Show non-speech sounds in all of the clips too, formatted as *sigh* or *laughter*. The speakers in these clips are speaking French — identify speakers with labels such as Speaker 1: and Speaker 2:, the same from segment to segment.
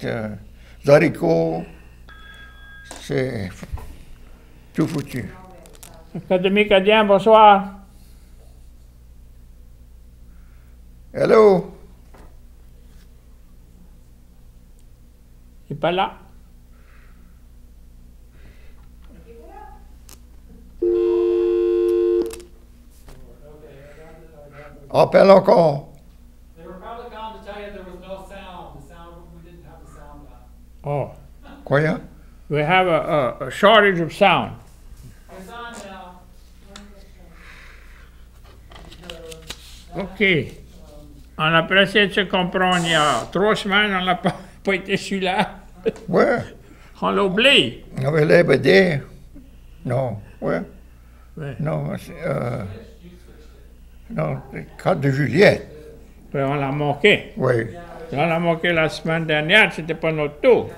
Speaker 1: tomates, euh. C'est tout foutu.
Speaker 2: Académie Cadien, bonsoir.
Speaker 1: Hello?
Speaker 2: Il n'est pas là.
Speaker 1: Appelle encore.
Speaker 3: They were probably calling to tell you there was no sound. The sound, we didn't have the sound on.
Speaker 2: Oh,
Speaker 1: Quoi,
Speaker 2: we have a, a, a shortage of sound. OK. On a essayé de se comprendre il y a trois semaines, on n'a pas, *laughs* pas été celui-là.
Speaker 1: Ouais. *laughs*
Speaker 2: On l'a oublié.
Speaker 1: On l'air BD. Non. Ouais.
Speaker 2: Ouais.
Speaker 1: Non, c'est, euh, non, c'est carte de Juliette.
Speaker 2: Puis on l'a manqué.
Speaker 1: Oui.
Speaker 2: On l'a manqué la semaine dernière, c'était pas notre tour.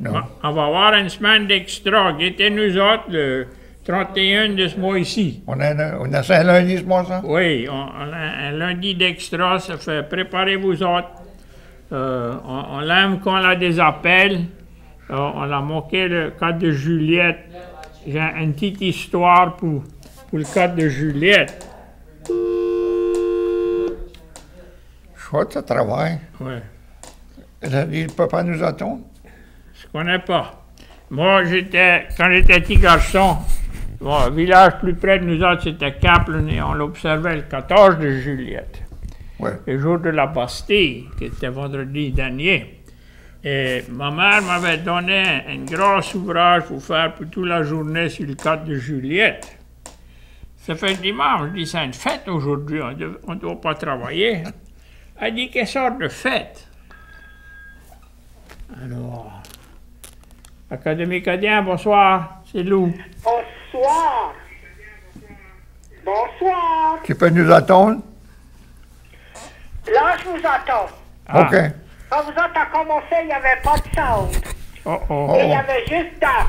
Speaker 1: Non.
Speaker 2: On, on va avoir une semaine d'extra. Guettez nous autres le 31 de ce mois ici.
Speaker 1: On a, on a ça un lundi ce mois, ça?
Speaker 2: Oui, on, on a un lundi d'extra, ça fait préparez vous autres. Euh, on, on aime qu'on a des appels. Euh, on a manqué le cas de Juliette. J'ai une petite histoire pour, pour le cas de Juliette.
Speaker 1: Chouette, ça travaille.
Speaker 2: Ouais.
Speaker 1: Elle a dit, il ne peut pas nous attendre.
Speaker 2: Je connais pas. Moi, j'étais, quand j'étais petit garçon, bon, le village plus près de nous autres, c'était Kaplan, et on l'observait le 14 de Juliette.
Speaker 1: Ouais.
Speaker 2: le jour de la Bastille, qui était vendredi dernier. Et ma mère m'avait donné un, gros ouvrage pour faire pour toute la journée sur le cas de Juliette. Ça fait dimanche, je dis, c'est une fête aujourd'hui, on ne doit pas travailler. Elle dit, quelle sorte de fête? Alors, Académie Cadien, bonsoir, c'est Lou.
Speaker 4: Bonsoir. Bonsoir.
Speaker 1: Tu peux nous attendre?
Speaker 4: Là, je vous attends.
Speaker 2: Ah.
Speaker 1: OK.
Speaker 4: Quand vous autres avez commencé, il n'y avait pas de sound.
Speaker 2: Oh, oh.
Speaker 1: Oh.
Speaker 4: Il y avait juste Doc.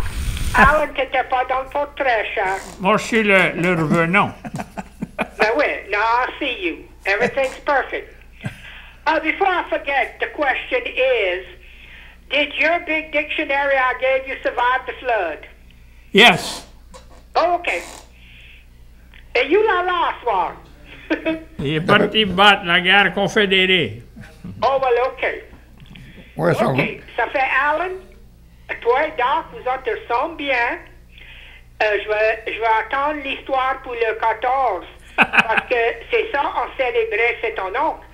Speaker 4: Alan qui n'était pas dans le portrait, cher.
Speaker 2: Moi, je suis le, le revenant.
Speaker 4: Ben oui, now I see you. Everything's perfect. Uh, before I forget, the question is, did your big dictionary I gave you survive the flood?
Speaker 2: Yes.
Speaker 4: Oh, okay. Et you la last one.
Speaker 2: Il est parti battre la guerre confédérée.
Speaker 4: oh, well, okay.
Speaker 1: Ouais, ça
Speaker 4: OK. Ça fait Alan, toi et Doc, vous autres ressemblent bien. Euh, je, vais, je vais attendre l'histoire pour le 14. *laughs* parce que c'est ça, on célébrait, c'est ton oncle.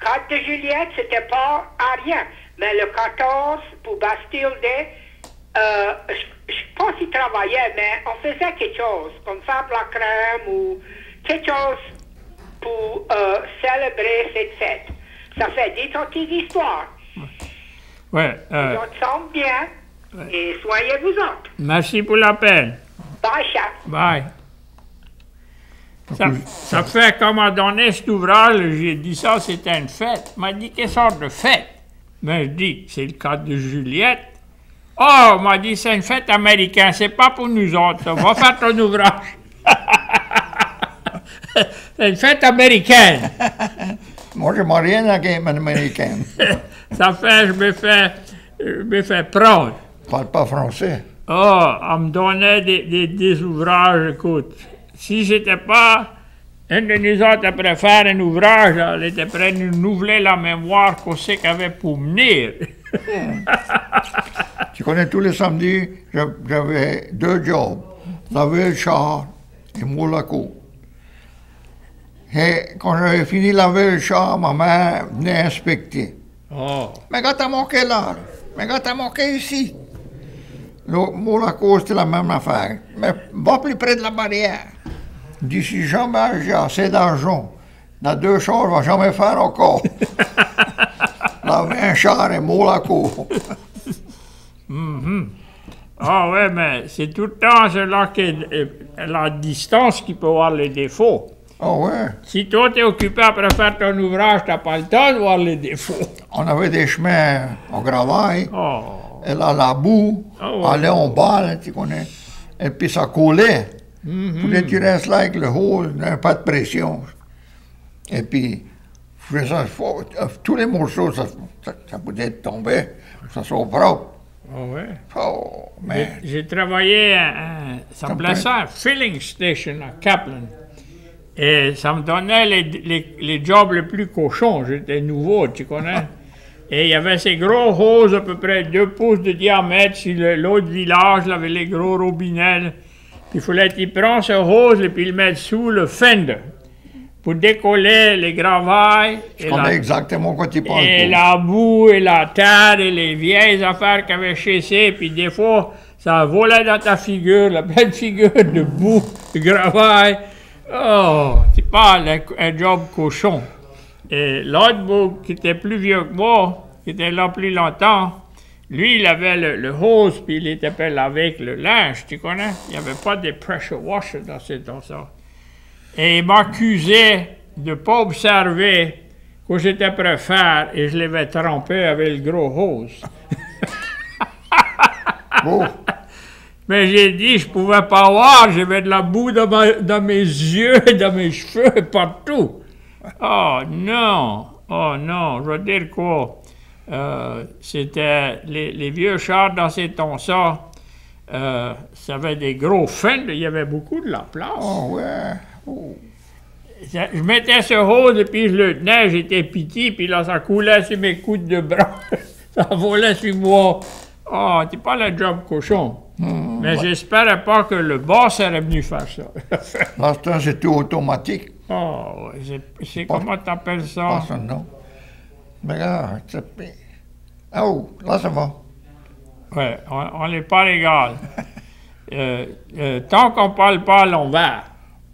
Speaker 4: 4 de Juliette, c'était pas à rien. Mais le 14, pour Bastille Day, euh, je, pense qu'il travaillait, mais on faisait quelque chose, comme faire la crème ou quelque chose pour euh, célébrer cette fête. Ça fait des petites histoires.
Speaker 2: Ouais. euh,
Speaker 4: semblent bien. Et soyez vous autres.
Speaker 2: merci pour l'appel.
Speaker 4: Bye, chat.
Speaker 2: Bye. Ça, ça fait qu'on m'a donné cet ouvrage, j'ai dit ça, c'était une fête. Il m'a dit, quelle sorte de fête? Ben, je dis, c'est le cas de Juliette. Oh, il m'a dit, c'est une fête américaine, c'est pas pour nous autres, ça. va faire ton ouvrage. *laughs* c'est une fête américaine. *laughs*
Speaker 1: Moi, je m'en rien à game américaine. *laughs*
Speaker 2: Ça fait, je me fais, je me fais prendre.
Speaker 1: Je parle pas français.
Speaker 2: Oh, on me donnait des, des, des ouvrages, écoute. Si j'étais pas un de nous autres après faire un ouvrage, là, elle était prête à nous renouveler la mémoire qu'on sait qu'elle avait pour venir. *laughs*
Speaker 1: Tu connais tous les samedis, j'a- j'avais deux jobs. Laver le char et Moulaco. Et quand j'avais fini de laver le char, ma mère venait inspecter.
Speaker 2: Oh,
Speaker 1: Mais quand t'as manqué là, mais quand t'as manqué ici. Le Monaco, c'était la même affaire. Mais va plus près de la barrière. Dis si jamais j'ai assez d'argent, dans deux chars, je vais jamais faire encore. *laughs* Laver un char et Monaco.
Speaker 2: ah ouais, mais c'est tout le temps cela que euh, la distance qui peut avoir les défauts.
Speaker 1: Oh ouais?
Speaker 2: Si toi t'es occupé après faire ton ouvrage, t'as pas le temps de voir les défauts.
Speaker 1: On avait des chemins au travail.
Speaker 2: Oh,
Speaker 1: Et là, la boue,
Speaker 2: Ah ouais.
Speaker 1: allait en bas, là, tu connais. Et puis ça coulait.
Speaker 2: Mhm.
Speaker 1: Fallait que tu restes là avec le haut, il n'y avait pas de pression. Et puis, ça, euh, tous les morceaux, ça, ça, ça pouvait tomber, ça soit propre.
Speaker 2: Ah ouais.
Speaker 1: Oh,
Speaker 2: J'ai-
Speaker 1: mais
Speaker 2: J'ai travaillé à, ça me plaçait à Filling Station à Kaplan. Et ça me donnait les, les, les jobs les plus cochons. J'étais nouveau, tu connais. Et il y avait ces gros hoses à peu près deux pouces de diamètre sur l'autre village, là, avec les gros robinets. Puis il fallait qu'il prenne ce hose et puis le mettre sous le fender pour décoller les gravailles.
Speaker 1: je
Speaker 2: et
Speaker 1: connais
Speaker 2: la-
Speaker 1: exactement quoi tu parles.
Speaker 2: et la boue et la terre et les vieilles affaires qu'il avait chassées, puis des fois, ça volait dans ta figure, la pleine *laughs* figure de boue, de gravaille. Oh, parles un, un job cochon. Et l'autre qui était plus vieux que moi, qui était là plus longtemps, lui, il avait le, le hose, puis il était lavé avec le linge, tu connais? Il n'y avait pas de pressure washer dans ce temps-là. Et il m'accusait de ne pas observer que j'étais prêt à faire et je l'avais trempé avec le gros hose. *laughs* Mais j'ai dit, je pouvais pas voir, j'avais de la boue dans, ma- dans mes yeux, *laughs* dans mes cheveux, partout. Oh non, oh non, je veux dire quoi? Euh, c'était les, les vieux chars dans ces temps-là, euh, ça avait des gros fenders, il y avait beaucoup de la place.
Speaker 1: oh, ouais. Oh.
Speaker 2: Ça- Je mettais ce hose et puis je le tenais, j'étais petit, puis là ça coulait sur mes coudes de bras. *laughs* ça volait sur moi. Oh, c'est pas le job cochon. Mais j'espérais pas que le boss serait venu faire ça.
Speaker 1: Là, ce temps, tout automatique.
Speaker 2: Oh, c'est- comment t'appelles ça?
Speaker 1: Pas son nom. Mais là, c'est... Oh, là, ça va.
Speaker 2: Ouais, on n'est pas légal. *laughs* Euh, euh, tant qu'on parle pas à l'envers.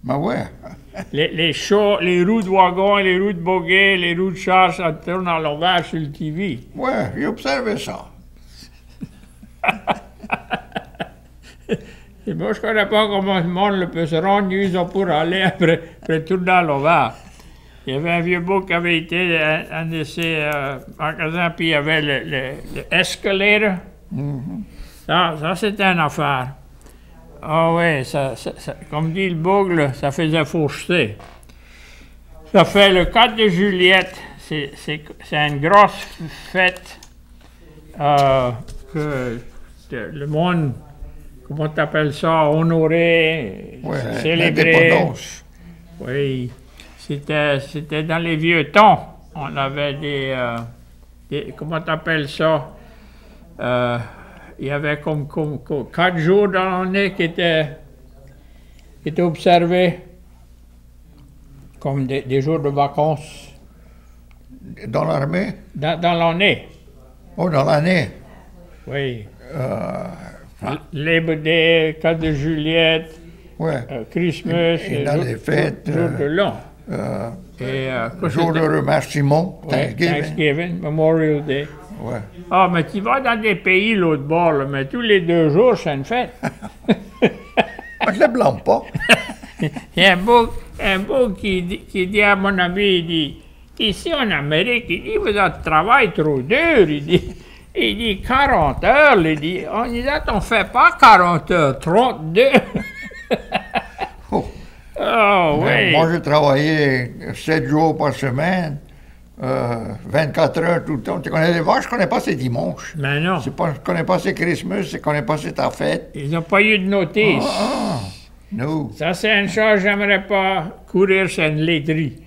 Speaker 1: Mais ouais. *laughs*
Speaker 2: Les, les, chars- les roues de wagon, les roues de boguet, les roues de char, ça tourne à l'envers sur le TV.
Speaker 1: Ouais, j'ai observé ça. *laughs*
Speaker 2: Et moi, je connais pas comment le monde peut se rendre, ils ont pour aller après, après à l'envers. Il y avait un vieux beau qui avait été un de ces euh, magasins, puis il y avait le, le, le escalator. Ça, ça c'était une affaire. Ah oui, ça, ça- ça- comme dit le bougle, ça faisait fausseté. Ça fait le 4 de Juliette. C'est, une grosse fête euh, que le monde, comment t'appelles ça, honoré,
Speaker 1: Ouais,
Speaker 2: célébré. Oui, c'était, c'était dans les vieux temps. On avait des, euh, des- comment t'appelles ça? Euh, il y avait comme, comme, comme quatre jours dans l'année qui étaient, qui étaient observés comme des, des jours de vacances
Speaker 1: Dans l'armée?
Speaker 2: dans, dans l'année.
Speaker 1: Oh, dans l'année.
Speaker 2: Oui.
Speaker 1: Euh,
Speaker 2: Labor Day, 4 de Juliette,
Speaker 1: ouais.
Speaker 2: euh, Christmas,
Speaker 1: Et- dans les fêtes,
Speaker 2: jour
Speaker 1: euh,
Speaker 2: de l'an.
Speaker 1: Euh,
Speaker 2: Et euh,
Speaker 1: jour de remerciement,
Speaker 2: Ouais,
Speaker 1: Thanksgiving.
Speaker 2: Thanksgiving, Memorial Day.
Speaker 1: Ouais.
Speaker 2: Ah, mais tu vas dans des pays l'autre bord, là, mais tous les deux jours, c'est une fête.
Speaker 1: Moi, je ne les blâme pas. *laughs*
Speaker 2: Il y a un beau, un beau qui, dit- qui dit à mon ami, il dit, ici en Amérique, il dit, vous avez travail trop dur, il dit, il dit 40 heures, il dit, on on fait pas 40 heures, 32. *laughs*
Speaker 1: Oh.
Speaker 2: oh, oui.
Speaker 1: Moi, j'ai travaillé 7 jours par semaine, euh, 24 heures tout le temps. Tu connais les vaches, je ne connais pas ces dimanches.
Speaker 2: Mais non,
Speaker 1: C'est pas, je ne connais pas ces Christmas, je ne connais pas c'est ta fête.
Speaker 2: ils n'ont pas eu de notice.
Speaker 1: Ah, non,
Speaker 2: Ça, c'est une chose, j'aimerais pas courir sur une laiterie.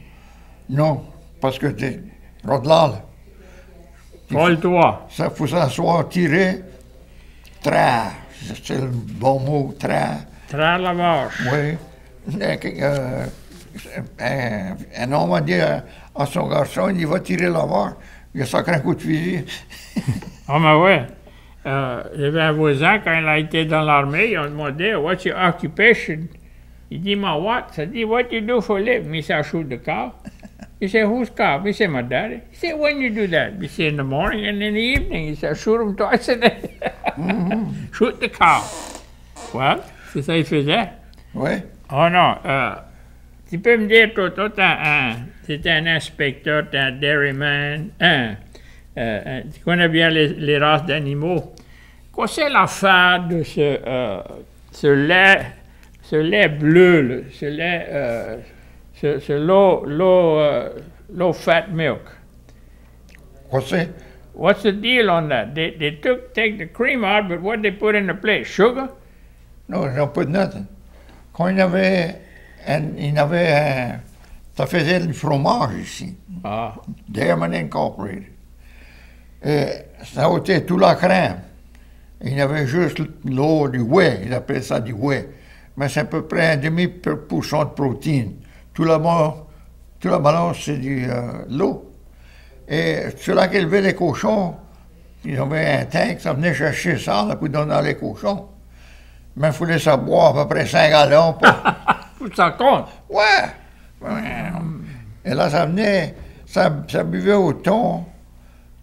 Speaker 1: non, parce que tu Rodlal, Ça faut que ça soit tiré, tra, c'est le bon mot, tra,
Speaker 2: Traire la vache.
Speaker 1: oui. Euh, un, un homme va dire à son garçon, il va tirer la vache, il a sacré un coup de fusil.
Speaker 2: Ah, mais ouais. Euh, J'avais un voisin, quand il a été dans l'armée, ils ont demandé, What's your occupation? Il dit, My what? Ça dit, What you do for a living? He said, I shoot the cow. He said, Whose cow? He said, My daddy. He said, When you do that? He said, In the morning and in the evening. He said, Shoot him twice a day. *laughs* Shoot the cow. Well, c'est ça qu'il faisait.
Speaker 1: Oui,
Speaker 2: Oh non, euh, tu peux me dire, toi, toi, un, t'es un inspecteur, t'es un dairyman, un, euh, tu connais bien les, les races d'animaux. Quoi c'est l'affaire de ce, euh, ce lait, ce lait bleu, là, ce lait, euh, C'est low, low, uh, low fat milk.
Speaker 1: What's that?
Speaker 2: What's the deal on that? They, they took take the cream out, but what they put in the place? Sugar?
Speaker 1: No, they don't put nothing. Quand il y avait, il y avait un- ça faisait du fromage ici,
Speaker 2: Ah,
Speaker 1: Dairyman Incorporated. Et ça ôtait toute la crème. Il y avait juste l'eau du whey, ils appellent ça du whey. Mais c'est à peu près un demi-pourcent de protéines. Tout le monde, tout la balance, c'est du euh, l'eau. Et ceux-là qui élevaient les cochons, ils avaient un tank, ça venait chercher ça là, pour donner à les cochons. Mais il fallait ça boire à peu près 5 gallons pour,
Speaker 2: tout ça compte.
Speaker 1: Ouais. Et là, ça venait, ça, ça buvait au thon,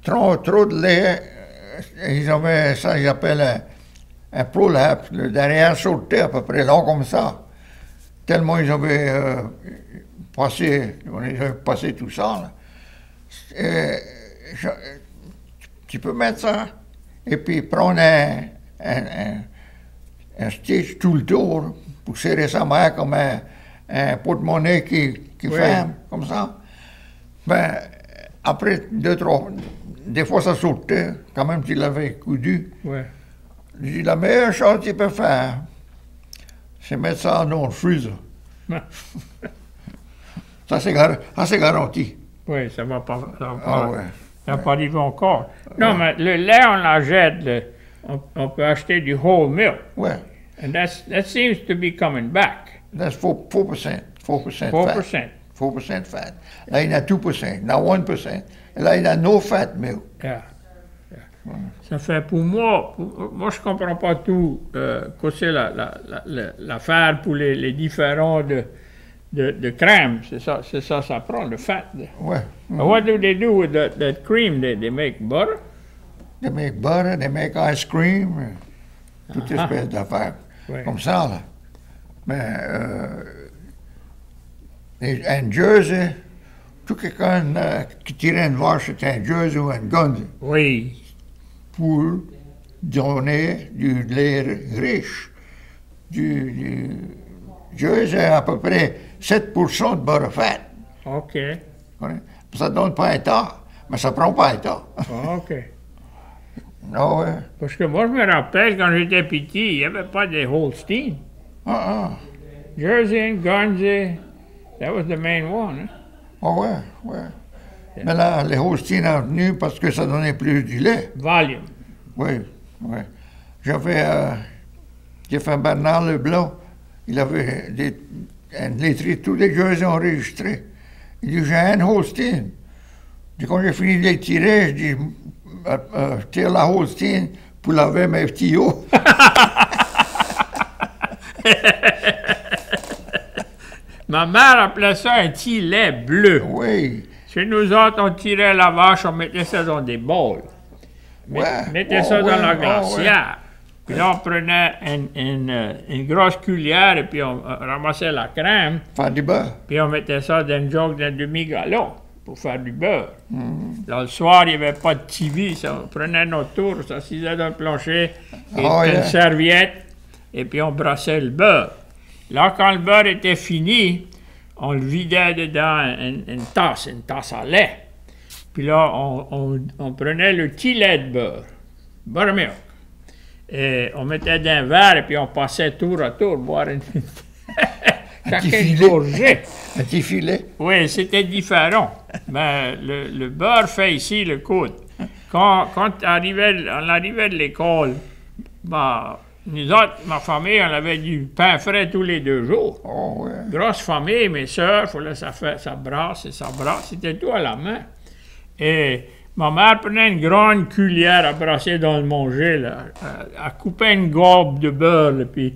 Speaker 1: trop, trop de lait. Ils avaient ça, ils appellent un, un prolapse. Le derrière sautait à peu près long comme ça. Tellement ils avaient euh, passé, passé tout ça. là. Et je- tu peux mettre ça et puis prendre un, un, un- un stitch tout le tour pour serrer sa main comme un, un porte-monnaie qui, qui
Speaker 2: Oui.
Speaker 1: ferme, comme ça. Ben, après deux, trois, des fois ça sautait, quand même tu l'avais coudu.
Speaker 2: Ouais.
Speaker 1: Je dis, la meilleure chose que tu peux faire, c'est mettre ça dans le freezer. ça, c'est gar- garanti.
Speaker 2: Oui, ça va pas, ça va pas,
Speaker 1: Ah ouais.
Speaker 2: ça va pas arriver encore. Non, mais le lait, on l'achète, le- on, on peut acheter du whole milk.
Speaker 1: Ouais.
Speaker 2: And that's, that seems to be coming back.
Speaker 1: That's 4%. 4%, 4%
Speaker 2: 4.
Speaker 1: fat. 4% fat. Là, il y en a 2%, il y en a 1%. Et là, il y en a no fat milk.
Speaker 2: Yeah. Ça fait pour moi, pour- moi je comprends pas tout, euh, que c'est la, la, la, la- l'affaire pour les, les différents de, de, de crème. C'est ça, c'est ça, ça prend, le fat.
Speaker 1: Ouais.
Speaker 2: But what do they do with that, that cream? They, they make butter?
Speaker 1: They make butter, they make ice cream, euh, toute
Speaker 2: Ah.
Speaker 1: espèce d'affaires.
Speaker 2: Ouais.
Speaker 1: Comme ça, là. Mais, euh, un Jersey, tout quelqu'un euh, qui tirait une vache, c'était un Jersey ou un Guernsey
Speaker 2: Oui.
Speaker 1: Pour donner du lait riche. Du, du a à peu près 7% de butter fat.
Speaker 2: OK.
Speaker 1: Ça donne pas un tas, mais ça prend pas un tas.
Speaker 2: OK. *laughs*
Speaker 1: Ah ouais.
Speaker 2: Parce que moi, je me rappelle, quand j'étais petit, il n'y avait pas de Holstein.
Speaker 1: Ah, ah.
Speaker 2: Jersey and Guernsey, that was the main one. Hein?
Speaker 1: Ah ouais, ouais. Mais là, les Holstein sont venus parce que ça donnait plus du lait.
Speaker 2: Volume.
Speaker 1: Oui, oui. J'avais. Euh, j'ai fait Bernard Leblanc. Il avait des, lettré, tous les Jerseys enregistrés. Il dit J'ai un Holstein. Puis quand j'ai fini de les tirer, je dis euh, euh, Tire la Holstein pour laver mes tuyaux. *laughs*
Speaker 2: Ma mère appelait ça un petit lait bleu.
Speaker 1: oui.
Speaker 2: Chez nous autres, on tirait la vache, on mettait ça dans des bols. Met-
Speaker 1: Ouais.
Speaker 2: mettait
Speaker 1: Oh,
Speaker 2: ça dans
Speaker 1: ouais,
Speaker 2: la
Speaker 1: oh,
Speaker 2: glacière. Puis là, on prenait une, une, une grosse cuillère et puis on ramassait la crème.
Speaker 1: Faire du beurre.
Speaker 2: Puis on mettait ça dans une jog d'un demi-gallon pour faire du beurre. Là, le soir, il n'y avait pas de TV. Ça, on prenait notre tour, on s'assisait dans le plancher, et
Speaker 1: Oh,
Speaker 2: une serviette, et puis on brassait le beurre. Là, quand le beurre était fini, on le vidait dedans une, une tasse, une tasse à lait. Puis là, on, on- on prenait le petit lait de beurre, buttermilk. Et on mettait dans un verre et puis on passait tour à tour boire une... *laughs* Chacun gorgée.
Speaker 1: Un petit filet.
Speaker 2: Oui, c'était différent. Mais le, le beurre fait ici le coude. Quand, quand arrivait, on arrivait de l'école, bah, nous autres, ma famille, on avait du pain frais tous les deux jours.
Speaker 1: Oh, ouais.
Speaker 2: Grosse famille, mes sœurs, fallait ça fait, ça brasse et ça brasse, c'était tout à la main. Et ma mère prenait une grande cuillère à brasser dans le manger, là, à, à couper une gorbe de beurre, là, puis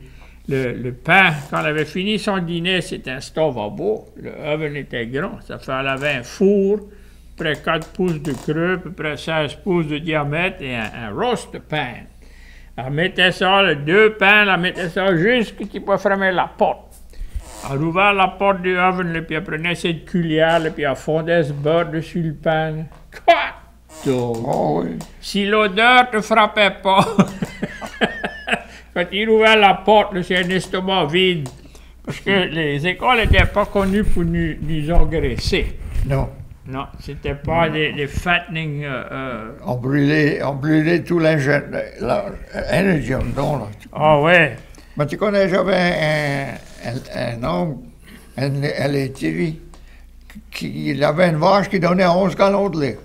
Speaker 2: le, le pain, quand elle avait fini son dîner, c'était un stove à bois. Le oven était grand, ça fait elle avait un four, près 4 pouces de creux, à peu près 16 pouces de diamètre et un, un roast pan. Elle mettait ça, les deux pains, elle mettait ça jusqu'à ce qu'il pouvait fermer la porte. Elle ouvrait la porte du oven, là, puis elle prenait cette cuillère, là, puis elle fondait ce beurre dessus le pain. Quoi?
Speaker 1: Oh, oui.
Speaker 2: si l'odeur te frappait pas, *laughs* quand il ouvrait la porte, c'est un estomac vide. Parce que les écoles n'étaient pas connues pour nous, nous engraisser.
Speaker 1: Non.
Speaker 2: Non, c'était pas des, des fattening. euh, euh,
Speaker 1: On brûlait, on brûlait tout l'énergie dedans. Là.
Speaker 2: Ah ouais.
Speaker 1: Mais tu connais, j'avais un, un, un homme, un, un laitier, qui, il avait une vache qui donnait 11 gallons de lait.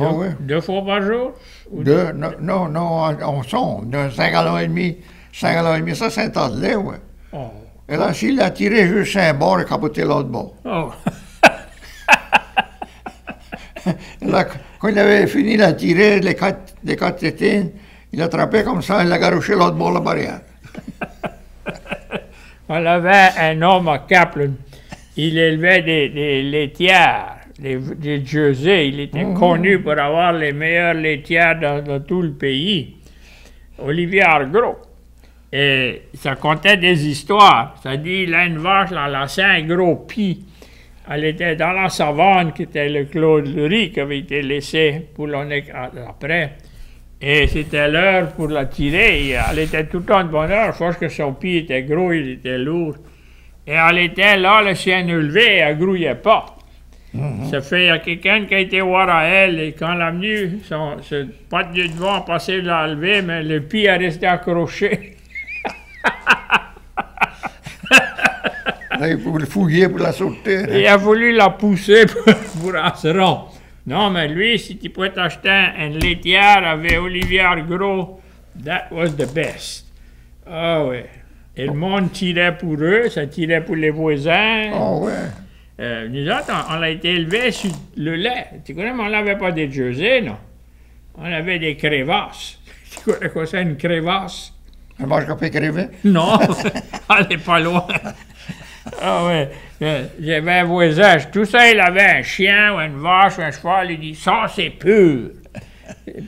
Speaker 1: Ah oui.
Speaker 2: Deux fois par jour? Ou-
Speaker 1: Deux, non, non, non, on, on sonde, de 5 gallons et demi. 5 gallons et demi, ça c'est un tas de lait, ouais.
Speaker 2: Oh.
Speaker 1: Et là, s'il l'a tiré juste un bord et capoté l'autre bord.
Speaker 2: Oh. *laughs*
Speaker 1: Et là, quand il avait fini de tirer les quatre, les quatre tétines, il attrapait comme ça, il l'a garoché l'autre bord de la barrière. *laughs*
Speaker 2: On avait un homme à Kaplan. Il élevait des, des laitières, des, des Jersey. Il était connu pour avoir les meilleures laitières dans, dans tout le pays. Olivier Argros. Et ça contait des histoires. Ça dit, a une vache, là, elle a un gros pis. Elle était dans la savane, qui était le Claude Lurie, qui avait été laissé pour l'en après. Et c'était l'heure pour la tirer. et Elle était tout le temps de bonne heure. Parce que son pied était gros, il était lourd. Et elle était là, le chien levé, et elle grouillait pas. Ça fait, il y a quelqu'un qui a été voir à elle, et quand elle a venu, son, ce patte de devant a passé de la lever, mais le pied a resté accroché. *laughs*
Speaker 1: Il faut le fouiller pour la sauter.
Speaker 2: Il a voulu la pousser *laughs* pour, pour rendre. Non, mais lui, si tu pouvais t'acheter un- une laitière avec Olivier Gros, that was the best. Ah ouais. Et le monde tirait pour eux, ça tirait pour les voisins.
Speaker 1: Oh, ouais.
Speaker 2: Euh, nous autres, on, on a été élevés sur le lait. Tu connais, mais on n'avait pas des Jersey, non. On avait des crevasses. *laughs* Tu connais quoi c'est une crevasse?
Speaker 1: Un vache qui a fait crever.
Speaker 2: Non, elle n'est pas loin. Ah ouais, Euh, j'avais un voisin, tout ça, il avait un chien ou une vache ou un cheval, il dit, ça c'est pur.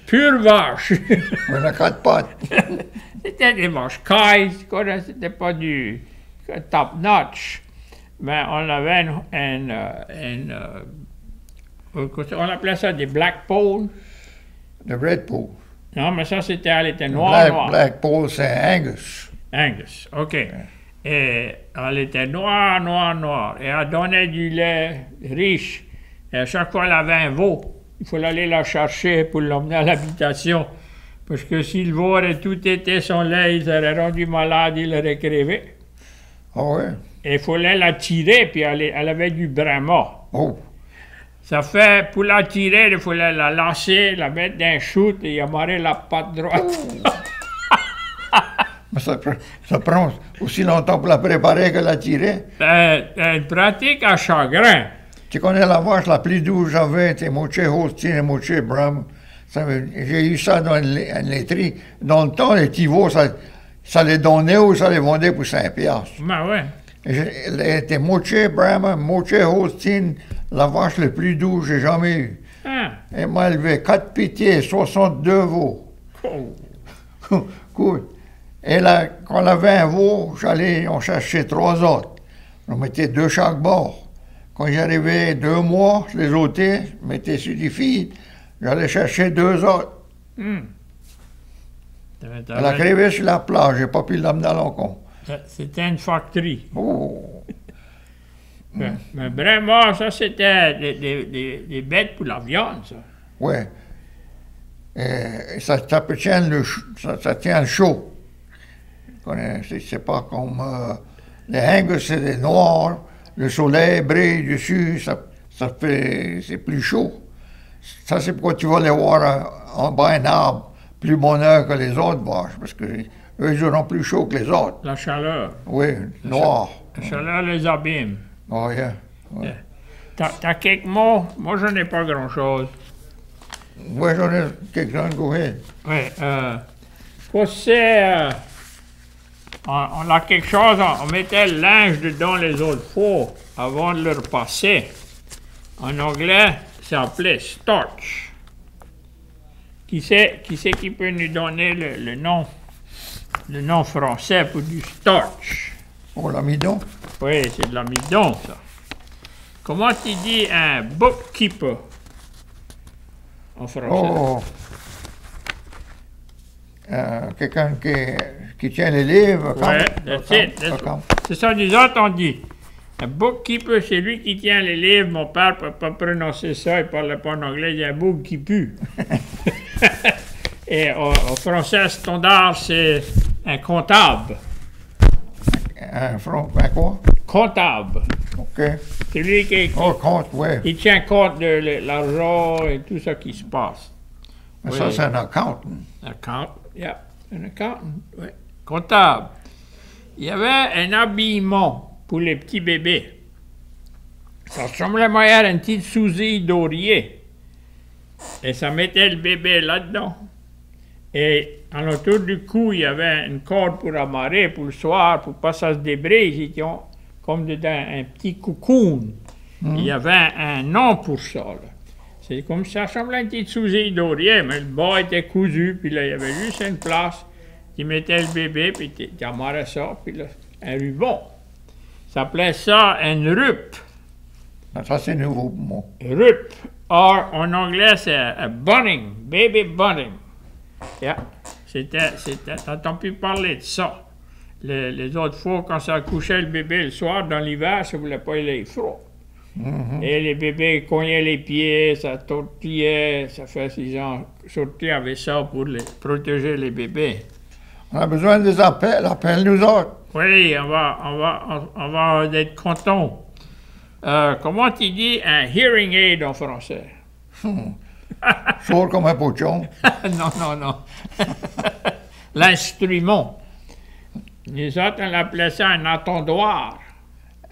Speaker 2: Pure vache.
Speaker 1: On a quatre pattes.
Speaker 2: c'était des vaches cailles, c'était pas du top notch. Mais on avait une, une, euh, une, euh, on appelait ça des Blackpool.
Speaker 1: De Red Bull.
Speaker 2: Non, mais ça, c'était, elle était noire,
Speaker 1: Black,
Speaker 2: noire.
Speaker 1: C'est Angus.
Speaker 2: Angus, OK. Et elle était noire, noire, noire. Et elle donnait du lait riche. Et à chaque fois, elle avait un veau. Il fallait aller la chercher pour l'emmener à l'habitation. Parce que si le veau aurait tout été son lait, il serait rendu malade, il aurait crevé.
Speaker 1: Oh, ouais?
Speaker 2: Et il fallait la tirer, puis elle, elle avait du brama.
Speaker 1: Oh.
Speaker 2: Ça fait, pour la tirer, il fallait la lancer, la mettre dans un shoot et amarrer la patte droite.
Speaker 1: Mais *laughs* ça, ça prend aussi longtemps pour la préparer que la tirer.
Speaker 2: Euh, une pratique à chagrin.
Speaker 1: Tu connais la vache la plus douce j'avais, c'était Moché Holstein et Moché Bram. J'ai eu ça dans une, une laiterie. Dans le temps, les veaux, ça, ça les donnait ou ça les vendait pour 5 piastres.
Speaker 2: Ben ouais.
Speaker 1: Et j'ai- Elle était Moché Bram, Moché Holstein, la vache la plus douce que j'ai jamais eue.
Speaker 2: Ah.
Speaker 1: Elle m'a élevé 4 pitiés, 62 veaux.
Speaker 2: Oh.
Speaker 1: Cool. Et là, quand on avait un veau, j'allais, on cherchait trois autres. On mettait deux chaque bord. Quand j'arrivais deux mois, je les ôtais, je mettais sur des filles, j'allais chercher deux autres.
Speaker 2: Hmm.
Speaker 1: Elle a crevé sur la plage, j'ai pas pu l'amener à l'encon.
Speaker 2: C'était une factory.
Speaker 1: Oh!
Speaker 2: Mais, mais vraiment, ça, c'était des, des- des- des bêtes pour la viande, ça.
Speaker 1: Ouais. Et ça, ça peut tient le, ça, ça tient chaud. C'est pas comme euh, les Angus, c'est des noirs. Le soleil brille dessus, ça, ça fait, c'est plus chaud. Ça, c'est pourquoi tu vas les voir en, en bas d'un arbre plus bonheur que les autres vaches, parce que eux, ils auront plus chaud que les autres.
Speaker 2: La chaleur.
Speaker 1: Oui, noirs.
Speaker 2: La chaleur les abîme.
Speaker 1: Oh, yeah. Ouais.
Speaker 2: T'as t'as quelques mots? Moi, je n'ai pas grand-chose.
Speaker 1: Ouais, j'en ai quelques-uns, go ahead.
Speaker 2: Oui. Euh, quoi c'est... euh, on, on a quelque chose, on, on mettait le linge dedans les autres fois avant de le repasser. En anglais, ça s'appelait starch. Qui c'est qui, qui peut nous donner le, le nom, le nom français pour du starch?
Speaker 1: Oh, l'amidon.
Speaker 2: Oui, c'est de l'amidon, ça. Comment tu dis un bookkeeper en français?
Speaker 1: Oh! euh, quelqu'un qui, qui tient les livres.
Speaker 2: Ouais, C'est ça, nous autres, on dit. Un bookkeeper, c'est lui qui tient les livres. Mon père ne peut pas prononcer ça, il ne parlait pas en anglais, il y a un book qui pue. Et au français standard, c'est un comptable.
Speaker 1: Un front, un quoi?
Speaker 2: Comptable.
Speaker 1: OK.
Speaker 2: C'est lui qui, qui-
Speaker 1: Oh, compte, oui.
Speaker 2: il tient compte de l'argent et tout ça qui se passe.
Speaker 1: Mais
Speaker 2: Oui.
Speaker 1: ça, c'est un accountant.
Speaker 2: Account, yeah, un accountant, oui. Comptable. Il y avait un habillement pour les petits bébés. Ça ressemblait moyen à une petite sousille d'oreiller. Et ça mettait le bébé là-dedans. Et en autour du cou, il y avait une corde pour amarrer pour le soir, pour pas ça se débrise. Ils étaient comme dedans un petit cocoon. Il y avait un, un nom pour ça. C'est comme ça ressemblait à une petite sousille d'oreiller, mais le bas était cousu, puis là, il y avait juste une place. Tu mettais le bébé, puis tu amarrais ça, puis là, un ruban. Ça s'appelait ça un rup.
Speaker 1: Ça, c'est nouveau pour moi.
Speaker 2: Rup. Or, en anglais, c'est un bunning, baby bunning. Yeah. C'était, c'était, t'entends plus parler de ça. Les, les autres fois, quand ça couchait le bébé le soir, dans l'hiver, ça voulait pas aller froid. Et les bébés cognaient les pieds, ça tortillait, ça fait ils ont sorti avec ça pour les, protéger les bébés.
Speaker 1: On a besoin des appels. Appelle-nous autres.
Speaker 2: Oui, on va, on va, on, on va être content. Euh, comment tu dis un hearing aid en français?
Speaker 1: Sourd comme un pochon. *laughs*
Speaker 2: non, non, non. *laughs* L'instrument. Les autres, on appelait ça un attendoir.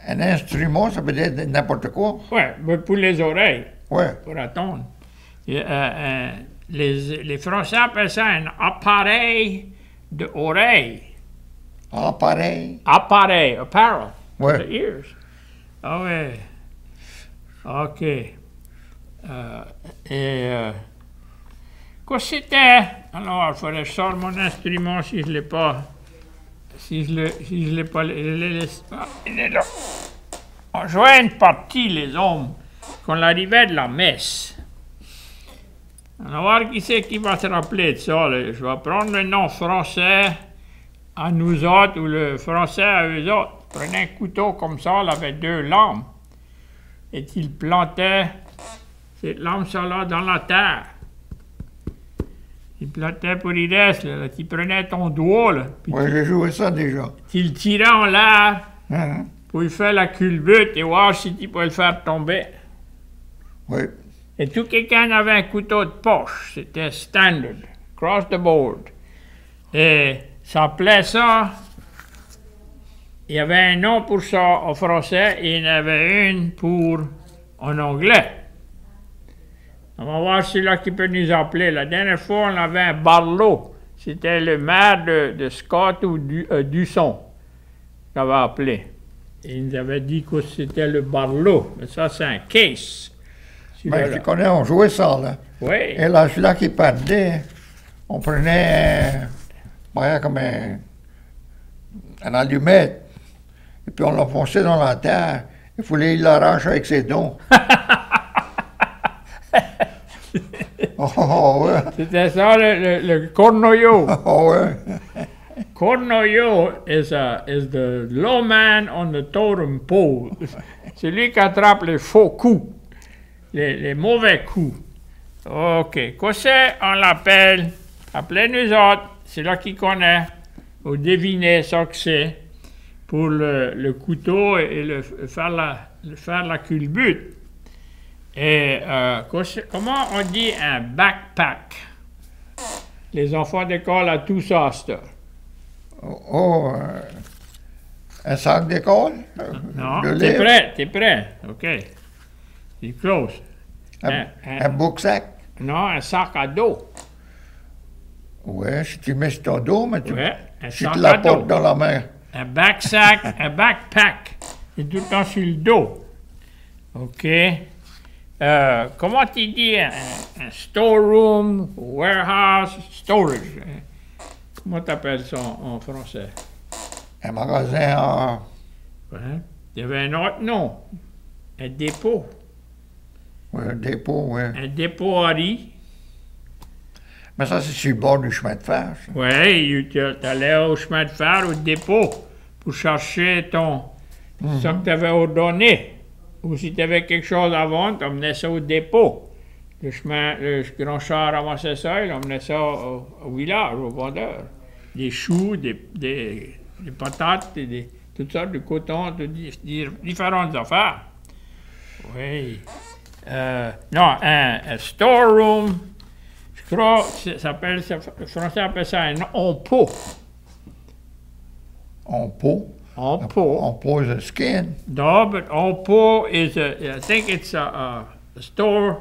Speaker 1: Un instrument, ça peut être n'importe quoi.
Speaker 2: Mais pour les oreilles,
Speaker 1: Ouais.
Speaker 2: pour attendre. Et, euh, euh, les, les Français appellent ça un appareil d'oreille.
Speaker 1: Ah, pareil.
Speaker 2: Appareil, apparel. The ears. Ah ouais. OK. Euh, et euh, quoi c'était? Alors, il faudrait sorte mon instrument si je l'ai pas. Si je je l'ai pas. Il est là. On jouait une partie, les hommes, quand on arrivait de la messe. On va voir qui c'est qui va se rappeler de ça. Je vais prendre le nom français à nous autres ou le français à eux autres. Prenait un couteau comme ça, il avait deux lames. Et il plantait lame ça là dans la terre. Il plantait pour y rester, là. Tu prenais ton doigt, là,
Speaker 1: Ouais, j'ai joué ça déjà.
Speaker 2: tu le tirais en l'air
Speaker 1: Hein?
Speaker 2: pour y faire la culbute et voir si tu pouvais le faire tomber.
Speaker 1: Oui.
Speaker 2: Et tout quelqu'un avait un couteau de poche. C'était standard, cross the board. Et ça appelait ça. Il y avait un nom pour ça en français et il y en avait une pour en anglais. On va voir celui-là qui peut nous appeler. La dernière fois, on avait un Barlow. C'était le maire de, de Scott ou du, euh, Dusson qui avait appelé. Et il nous avait dit que c'était le Barlow. Mais ça, c'est un case.
Speaker 1: Ben,
Speaker 2: Celui-là.
Speaker 1: je connais, on jouait ça, là.
Speaker 2: Oui.
Speaker 1: Et là, celui-là qui perdait, on prenait voyez, comme un, un allumette, et puis on l'enfonçait dans la terre. Il fallait qu'il l'arrache avec ses dents. *laughs* *laughs* oh, ouais.
Speaker 2: C'était ça le, le, le cornoyo. *laughs*
Speaker 1: Oh, ouais.
Speaker 2: cornoyo is, a, is the low man on the totem pole. *laughs* C'est lui qui attrape les faux coups, les, les mauvais coups. OK. C'est? On l'appelle. Appelez-nous autres. C'est là qui connaît. Vous devinez ça que c'est. Pour le, le couteau et le, faire, la, le faire la culbute. Et euh, comment on dit un backpack? Les enfants d'école à tout ça, cette heure.
Speaker 1: Oh, euh, un sac d'école?
Speaker 2: Non,
Speaker 1: de
Speaker 2: t'es prêt, t'es prêt. OK. C'est close.
Speaker 1: Un,
Speaker 2: Un- un-
Speaker 1: un book-sac?
Speaker 2: Non, un sac à dos.
Speaker 1: Ouais, si tu mets sur ton dos, mais tu,
Speaker 2: Ouais, un
Speaker 1: si
Speaker 2: sac
Speaker 1: tu la
Speaker 2: dos.
Speaker 1: portes dans la main.
Speaker 2: Un backsack, un backpack. C'est tout le temps sur le dos. OK. Euh, comment tu dis un, un storeroom, warehouse, storage? Comment t'appelles ça en, en français?
Speaker 1: Un magasin en...
Speaker 2: Ouais. Il y avait un autre nom. Un dépôt.
Speaker 1: Ouais, un dépôt, ouais.
Speaker 2: Un dépôt à riz.
Speaker 1: Mais ça, c'est sur le bord du chemin de fer.
Speaker 2: Oui, tu allais au chemin de fer, au dépôt, pour chercher ton, ça que tu avais ordonné. Ou si tu avais quelque chose à vendre, tu emmenais ça au dépôt. Le chemin, le grand char ramassait ça, il emmenait ça au, au village, au vendeur. Des choux, des, des, des patates, des, toutes sortes de coton, différentes affaires. Oui. Euh, non, un, storeroom, je crois, ça le français appelle ça un on-pot.
Speaker 1: En pot.
Speaker 2: On-pot.
Speaker 1: On pose le skin.
Speaker 2: No, but on-pot is a, I think it's a, a, a store,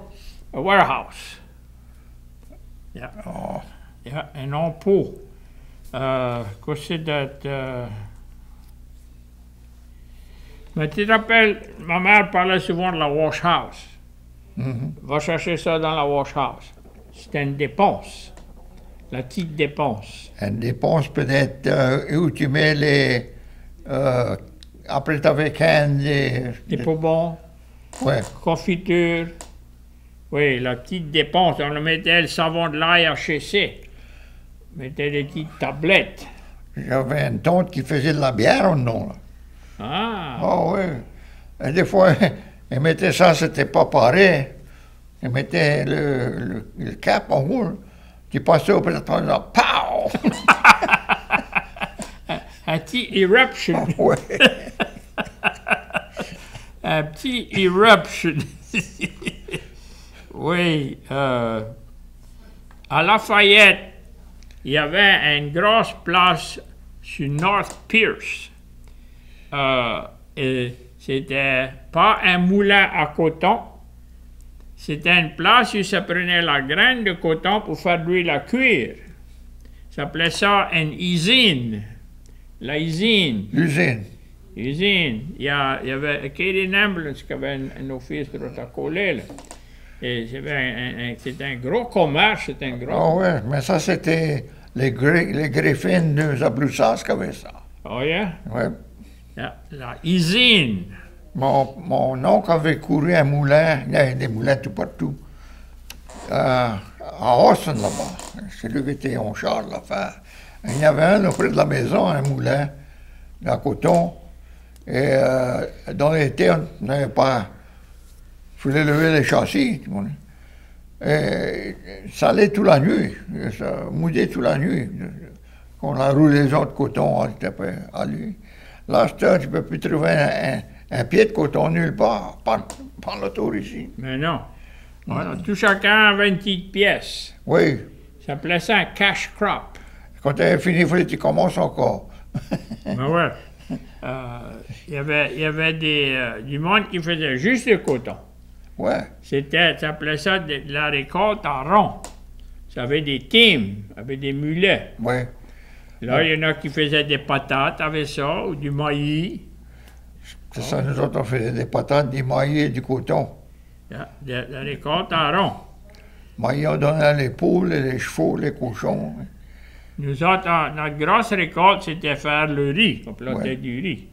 Speaker 2: a warehouse. Yeah,
Speaker 1: Oh,
Speaker 2: yeah, un on-pot. Uh, consider that, uh, mais tu te rappelles, ma mère parlait souvent de la wash house. Va chercher ça dans la wash house. C'était une dépense. La petite dépense.
Speaker 1: Une dépense peut-être euh, où tu mets les. Euh, après, tu avais des.
Speaker 2: Des bonbons,
Speaker 1: Ouais.
Speaker 2: confiture. Oui, la petite dépense. On le mettait le savon de l'ail HCC. On mettait des petites tablettes.
Speaker 1: J'avais une tante qui faisait de la bière ou non, là.
Speaker 2: Ah,
Speaker 1: Ah oui. Et des fois, *laughs* elle mettait ça, c'était pas pareil. Elle mettait le, le, le cap en haut. passais auprès de ton là, pow! *laughs*
Speaker 2: un petit eruption.
Speaker 1: ouais. *laughs*
Speaker 2: un petit eruption. oui, euh, à Lafayette, il y avait une grosse place sur North Pierce. Euh, et c'était pas un moulin à coton, c'était une place où ça prenait la graine de coton pour faire de à cuire. Ça s'appelait ça une usine. La usine.
Speaker 1: L'usine.
Speaker 2: Usine. Il y, a- il y avait Acadian Ambulance qui avait un, un office de rotacolé, là. Et c'était un, un- un- c'était un gros commerce, c'était un
Speaker 1: Ah
Speaker 2: gros.
Speaker 1: ouais, mais ça, c'était les, gré- les de Zabloussas qui avaient ça.
Speaker 2: Oh yeah?
Speaker 1: Ouais.
Speaker 2: La, la usine.
Speaker 1: Mon, mon oncle avait couru un moulin, il y avait des moulins tout partout, euh, à Austin là-bas. C'est lui qui était en charge de l'affaire. Il y avait un auprès de la maison, un moulin, à coton. Et euh, dans l'été, on n'avait pas. Il fallait lever les châssis. tout le monde. Et ça allait toute la nuit, ça moudait toute la nuit. Quand on a roulé les autres cotons, on était à lui. Là, heure, tu ne peux plus trouver un, un- un pied de coton nulle part, par, par l'autour ici.
Speaker 2: Mais non. Voilà, tout chacun avait une petite pièce.
Speaker 1: Oui,
Speaker 2: Ça s'appelait ça un cash crop.
Speaker 1: Quand tu avais fini, il fallait que tu commences encore.
Speaker 2: Mais ouais. *laughs* Euh, Il y avait, y avait des, euh, du monde qui faisait juste le coton.
Speaker 1: Ouais,
Speaker 2: C'était, ça s'appelait ça de, de la récolte en rond. Ça avait des teams, avec des mulets.
Speaker 1: ouais.
Speaker 2: Là, il y en a qui faisaient des patates avec ça, ou du maïs.
Speaker 1: C'est ça, nous autres, on faisait des patates, des maillots et du coton.
Speaker 2: La, la- la récolte en rond.
Speaker 1: Maillots, on donnait les poules, les chevaux, les cochons.
Speaker 2: Nous autres, notre grosse récolte, c'était faire le riz. On plantait
Speaker 1: Ouais.
Speaker 2: du riz.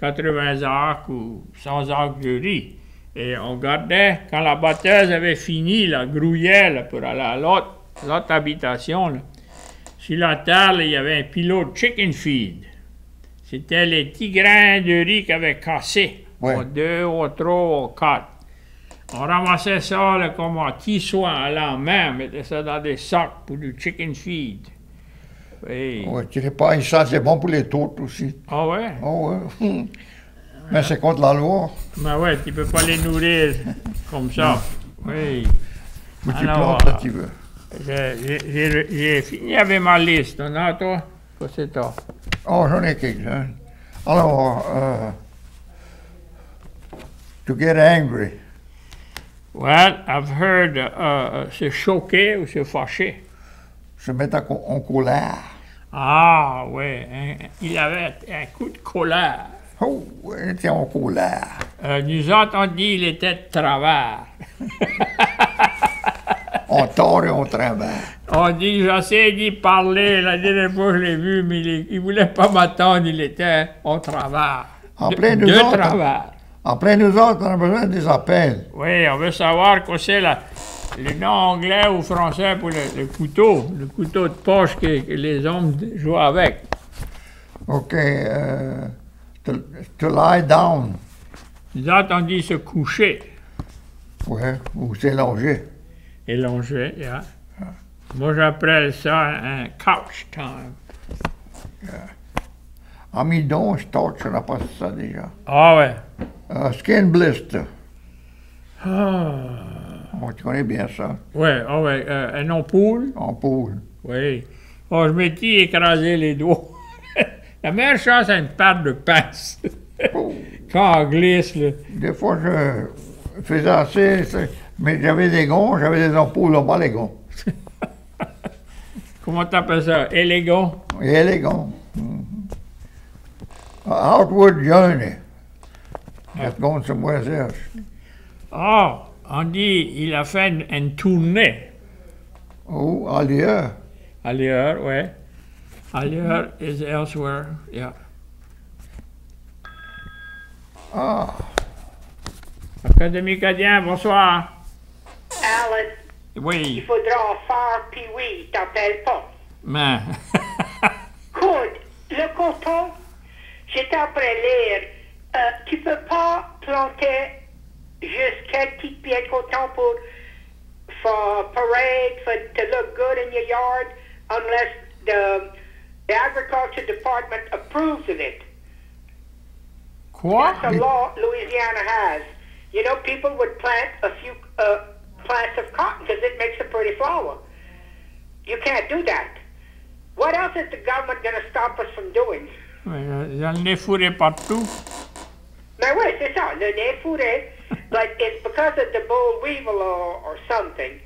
Speaker 2: 80 arcs ou 100 arcs de riz. Et on gardait, quand la batteuse avait fini, la grouillait pour aller à l'autre l'autre habitation, là. sur la terre, il y avait un pilot de chicken feed. C'était les petits grains de riz qui avaient cassé.
Speaker 1: Ouais.
Speaker 2: Deux, ou trois, ou quatre. On ramassait ça là, comme en petits soins à la main, mettait ça dans des sacs pour du chicken feed. Oui.
Speaker 1: Ouais, tu pas ça, c'est bon pour les tourtes aussi.
Speaker 2: Ah ouais?
Speaker 1: Oh, ouais. Mais c'est contre la loi.
Speaker 2: Ben ouais, tu peux pas les nourrir comme ça. Oui.
Speaker 1: Mais tu
Speaker 2: Alors,
Speaker 1: plantes là, tu veux.
Speaker 2: J'ai- fini avec ma liste. On a toi? C'est toi?
Speaker 1: Oh, j'en ai quelques-uns. Alors, euh, to get angry.
Speaker 2: Well, I've heard uh, uh, se choquer ou se fâcher.
Speaker 1: se mettre en colère.
Speaker 2: Ah, ouais. un- il avait un coup de colère.
Speaker 1: Oh, il était en colère.
Speaker 2: Euh, nous autres, on dit il était de travers. *laughs*
Speaker 1: On tord et on travaille.
Speaker 2: On dit, j'essaie d'y parler la dernière fois que je l'ai vu, mais il, il voulait pas m'attendre, il était au travers.
Speaker 1: En
Speaker 2: De-
Speaker 1: plein nous
Speaker 2: de
Speaker 1: autres, hein.
Speaker 2: travers.
Speaker 1: Après nous autres, on a besoin des appels.
Speaker 2: Oui, on veut savoir quoi c'est la le nom anglais ou français pour le, le couteau, le couteau de poche que, que les hommes jouent avec.
Speaker 1: OK. euh, to, to lie down.
Speaker 2: On dit se coucher.
Speaker 1: Ouais, ou s'élonger.
Speaker 2: Élonger, yeah. Moi, j'appelle ça un couch time.
Speaker 1: Amidon, starch, on a pas ça déjà.
Speaker 2: Ah ouais.
Speaker 1: Euh, skin blister.
Speaker 2: Ah,
Speaker 1: Oh, tu connais bien ça.
Speaker 2: ouais, ah ouais, euh, un ampoule,
Speaker 1: En poule.
Speaker 2: oui. Oh, je m'étais écrasé les doigts? *laughs* La meilleure chose, c'est une paire de pince.
Speaker 1: Oh. *laughs*
Speaker 2: Quand on glisse, là.
Speaker 1: Des fois, je faisais assez, mais j'avais des gonds, j'avais des ampoules en bas les gonds. *laughs*
Speaker 2: Comment t'appelles ça? Élégant?
Speaker 1: Élégant. Mhm. Outward Journey. Das ganze Moisés.
Speaker 2: Ah, on dit, il a fait une, une tournée.
Speaker 1: Oh, ailleurs.
Speaker 2: Ailleurs, ouais. Ailleurs is elsewhere, yeah.
Speaker 1: Ah,
Speaker 2: Académie Cadien, bonsoir.
Speaker 4: Alan, il
Speaker 2: Oui,
Speaker 4: faudra en faire, puis oui, il t'appelle pas.
Speaker 2: mais... *laughs*
Speaker 4: Écoute, le coton, j'étais après lire, euh, tu peux pas planter quelques petites pieds de coton pour for parade, for to look good in your yard, unless the, the agriculture department approves of it.
Speaker 2: Quoi?
Speaker 4: That's a law Louisiana has. You know, people would plant a few uh, plants of cotton because it makes a pretty flower. You can't do that. What else is the government going to stop us from doing?
Speaker 2: Il y a le nez fourré partout.
Speaker 4: Mais oui, c'est ça, le nez fourré. But it's because of the boll weevil or, or something.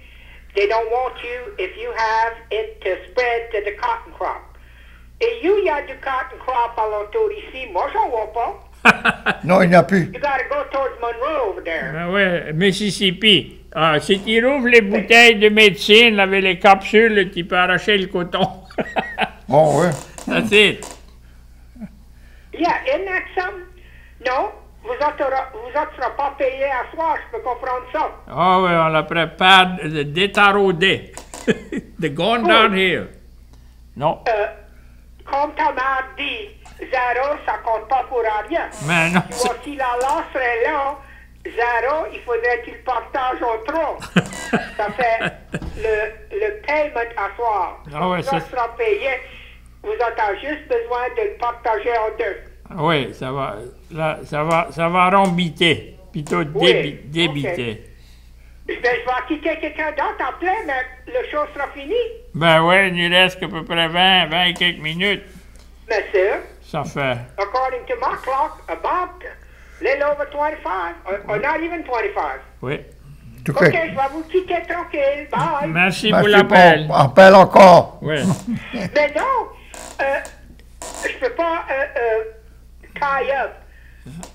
Speaker 4: They don't want you, if you have it, to spread to the cotton crop. Et you, il y a du cotton crop alentour ici. Moi, j'en vois pas.
Speaker 1: non, il n'y a plus.
Speaker 4: You got to go towards Monroe over there.
Speaker 2: Ben ouais, Mississippi. Ah, si tu rouvres les bouteilles de médecine avec les capsules, tu peux arracher le coton. *laughs*
Speaker 1: Bon, oui.
Speaker 2: That's it.
Speaker 4: Yeah, isn't that something? Non, vous serez pas payés à soir, je peux comprendre ça.
Speaker 2: Ah ouais, on la prépare de détaraudé. *laughs* de gone downhill. Non,
Speaker 4: Euh, comme ta mère dit, zéro, ça compte pas pour rien.
Speaker 2: mais non.
Speaker 4: Vois, si la loi serait là, zéro, il faudrait qu'il partage en trois. *laughs* ça fait le, le payment à soir.
Speaker 2: Ah ouais,
Speaker 4: vous serez payés, vous avez juste besoin de le partager en deux.
Speaker 2: Oui, ça va, là, ça va, ça va rembiter. Plutôt
Speaker 4: Oui,
Speaker 2: débi- débiter.
Speaker 4: Ben, je vais quitter quelqu'un d'autre en plein, mais le show sera fini.
Speaker 2: Ben ouais, il nous reste à peu près 20, 20 et quelques minutes.
Speaker 4: Mais sir,
Speaker 2: Ça fait.
Speaker 4: according to my clock, about little over 25, or, or not even 25.
Speaker 2: Oui.
Speaker 1: Tout
Speaker 4: OK, je
Speaker 1: fait.
Speaker 4: vais vous quitter tranquille. Bye.
Speaker 2: Merci pour
Speaker 1: Merci
Speaker 2: l'appel.
Speaker 1: pour- Appelle encore.
Speaker 2: Oui. *laughs*
Speaker 4: Mais non, euh, je peux pas euh, euh, tie up.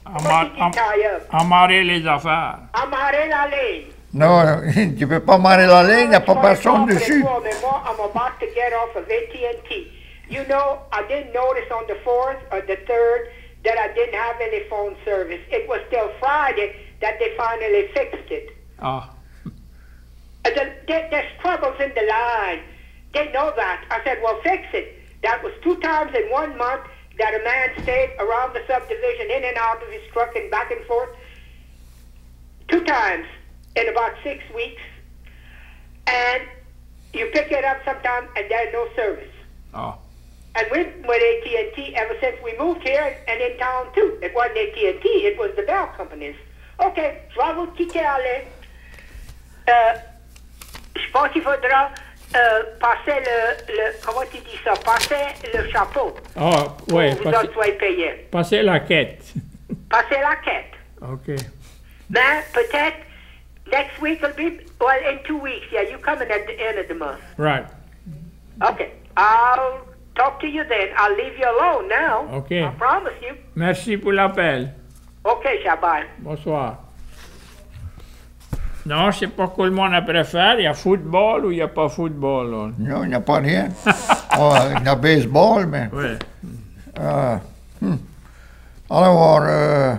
Speaker 2: Amar-
Speaker 4: Comment tu dis tie up?
Speaker 2: am- Amarrer les affaires.
Speaker 4: Amarrer la ligne.
Speaker 1: Non, tu peux pas marrer la ligne, il n'y a pas personne dessus.
Speaker 4: pas, Mais moi, I'm about to get off of AT&T. You know, I didn't notice on the 4th or the 3rd that I didn't have any phone service. It was till Friday that they finally fixed it. The, there's troubles in the line. They know that. I said, well, fix it. That was two times in one month that a man stayed around the subdivision, in and out of his truck and back and forth. Two times in about six weeks. And you pick it up sometime and there's no service.
Speaker 2: Ah.
Speaker 4: And we've been with AT&T ever since we moved here and in town too. It wasn't AT&T, it was the Bell companies. OK, je vais vous quitter aller. Euh, je pense qu'il faudra euh, passer le, le... Comment tu dis ça? Passer le chapeau.
Speaker 2: Ah, oui.
Speaker 4: Pour vous
Speaker 2: Passer,
Speaker 4: autres payés.
Speaker 2: passer la quête. *laughs*
Speaker 4: Passer la quête.
Speaker 2: OK.
Speaker 4: Mais peut-être next week will be... Well, in two weeks. Yeah, you coming at the end of the month.
Speaker 2: Right.
Speaker 4: Okay. I'll talk to you then. I'll leave you alone now.
Speaker 2: Okay.
Speaker 4: I promise you.
Speaker 2: Merci pour l'appel.
Speaker 4: Okay, Shabbat.
Speaker 2: Bonsoir. Non, je sais pas quoi le monde préfère. Il y a football ou il n'y a pas football, là?
Speaker 1: Non, il n'y a pas rien. Oh, *laughs* il y a baseball, mais.
Speaker 2: Oui.
Speaker 1: Euh, hmm. Alors, euh,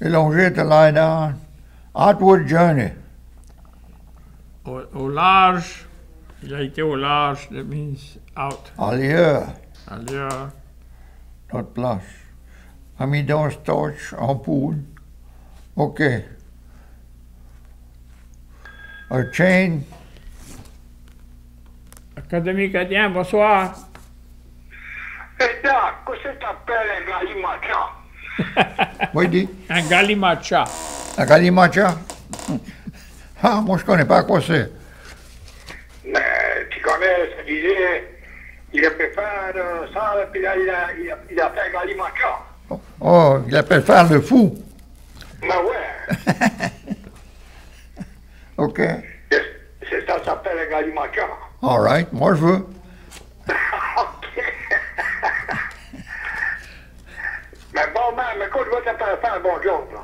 Speaker 1: élonger to lie down. Outward journey.
Speaker 2: au large. Il a été au large, that means out.
Speaker 1: Ailleurs,
Speaker 2: Ailleurs.
Speaker 1: notre place. Amidon starch en poudre. OK. A chain,
Speaker 2: Académie Cadien, bonsoir.
Speaker 4: Et Doc, qu'est-ce que t'appelles un galimacha? *laughs*
Speaker 1: oui, dis.
Speaker 2: Un galimacha.
Speaker 1: La Galimacha? Ah, moi, je connais pas quoi c'est.
Speaker 4: Mais tu connais, ça disait, il a fait faire euh, ça, puis là, il a, il a, il a fait un galimacha.
Speaker 1: Oh, il appelle faire le fou.
Speaker 4: Mais ouais, *laughs*
Speaker 1: OK.
Speaker 4: c'est c'est ça s'appelle un galimacha.
Speaker 1: All right, moi, je veux.
Speaker 4: OK. *laughs* mais bon, man, mais écoute, je vais te faire faire un bon job, là.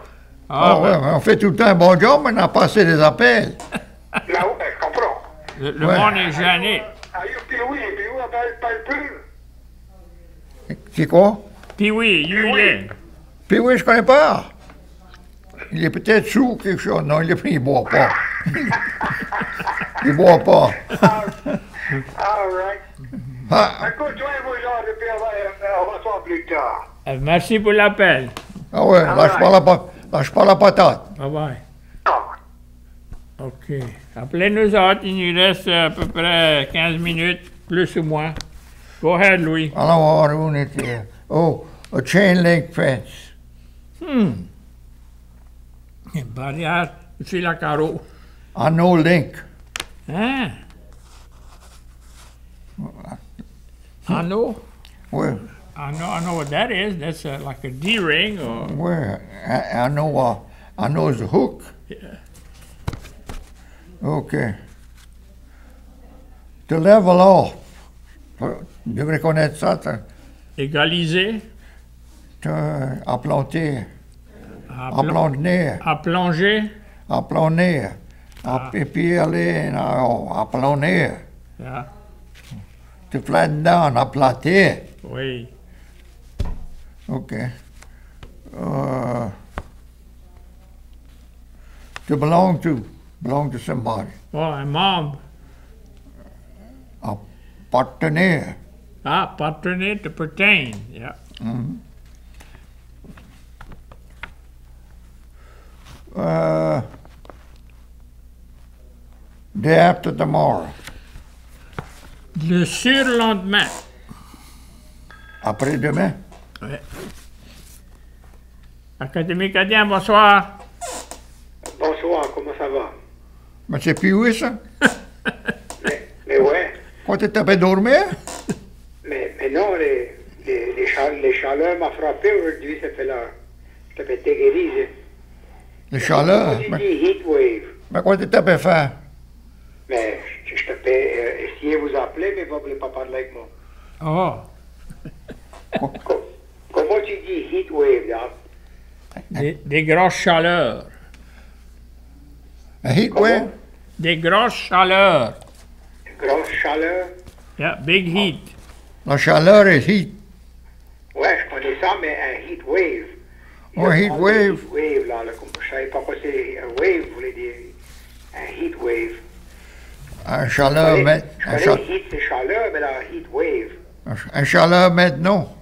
Speaker 1: Ah,
Speaker 2: Ah,
Speaker 1: ouais, on fait tout le temps un bon job, mais on a passé des appels. *laughs*
Speaker 4: Là, ouais, je comprends.
Speaker 2: le, le
Speaker 1: Ouais.
Speaker 2: monde est gêné.
Speaker 4: Ah, you, puis oui, puis oui, appelle, appelle plus.
Speaker 1: C'est quoi?
Speaker 2: Puis oui, you
Speaker 4: oui.
Speaker 2: il est.
Speaker 1: Puis oui, je connais pas. Il est peut-être sous ou quelque chose. Non, il est il boit pas. il boit pas.
Speaker 4: All right.
Speaker 1: Ah,
Speaker 4: Écoute, toi, vous genre, puis on va, euh, on va se voir plus tard.
Speaker 2: Euh, Merci pour l'appel.
Speaker 1: ah ouais, lâche pas la, lâche pas la patate.
Speaker 2: Bye bye. OK. Appelez-nous autres, il nous reste à peu près 15 minutes, plus ou moins. Go ahead, Louis.
Speaker 1: Alors, on était? Oh, a chain link fence.
Speaker 2: Hmm. Une barrière, fil à carreau.
Speaker 1: A no link.
Speaker 2: Hein? Anneau?
Speaker 1: Ouais,
Speaker 2: I know, I know what that is. That's uh, like a D-ring or...
Speaker 1: ouais. I, I know, uh, I know the hook.
Speaker 2: Yeah.
Speaker 1: OK. To level off. Tu devrais connaître ça. t'as-
Speaker 2: Égalisé?
Speaker 1: t'as- À planter.
Speaker 2: À,
Speaker 1: À
Speaker 2: pl-
Speaker 1: planter.
Speaker 2: à plonger.
Speaker 1: À planer. À pipi aller. À planer.
Speaker 2: Yeah.
Speaker 1: Tu flat down. À plater.
Speaker 2: Oui.
Speaker 1: OK. Uh, to belong to. Belong to somebody.
Speaker 2: Oh, un membre.
Speaker 1: Partenaire.
Speaker 2: Ah, partenaire to pertain. Yeah.
Speaker 1: Uh, day after tomorrow.
Speaker 2: Le surlendemain.
Speaker 1: Après-demain.
Speaker 2: Ouais. Académie Cadien, bonsoir.
Speaker 4: Bonsoir, comment ça va?
Speaker 1: Mais c'est plus oui, ça? *laughs*
Speaker 4: Mais, mais ouais,
Speaker 1: Quand tu t'as fait dormir?
Speaker 4: mais, mais non, les, les, les, chal- les chaleurs m'ont frappé aujourd'hui, ça fait là. Ça fait déguérir.
Speaker 1: Chaleurs.
Speaker 4: J'ai
Speaker 1: Mais,
Speaker 4: dit heat wave.
Speaker 1: mais quoi tu t'as fait faire?
Speaker 4: Mais je, je te fais euh, essayer de vous appeler, mais vous ne voulez pas parler avec moi.
Speaker 2: Oh.
Speaker 4: Co- comment tu dis heat wave, là?
Speaker 2: Des, des grosses chaleurs.
Speaker 1: Un heat
Speaker 4: Comment?
Speaker 1: wave?
Speaker 2: Des grosses chaleurs.
Speaker 4: Grosse chaleur?
Speaker 2: Yeah, big heat.
Speaker 1: La chaleur est heat.
Speaker 4: Ouais, je connais ça, mais un heat wave.
Speaker 1: Oh, un heat wave.
Speaker 4: Heat wave, là, là, comme je savais pas quoi c'est un wave, voulait dire un heat wave.
Speaker 1: Un chaleur, mais,
Speaker 4: je
Speaker 1: un,
Speaker 4: heat, c'est chaleur, mais là, heat wave.
Speaker 1: un chaleur maintenant.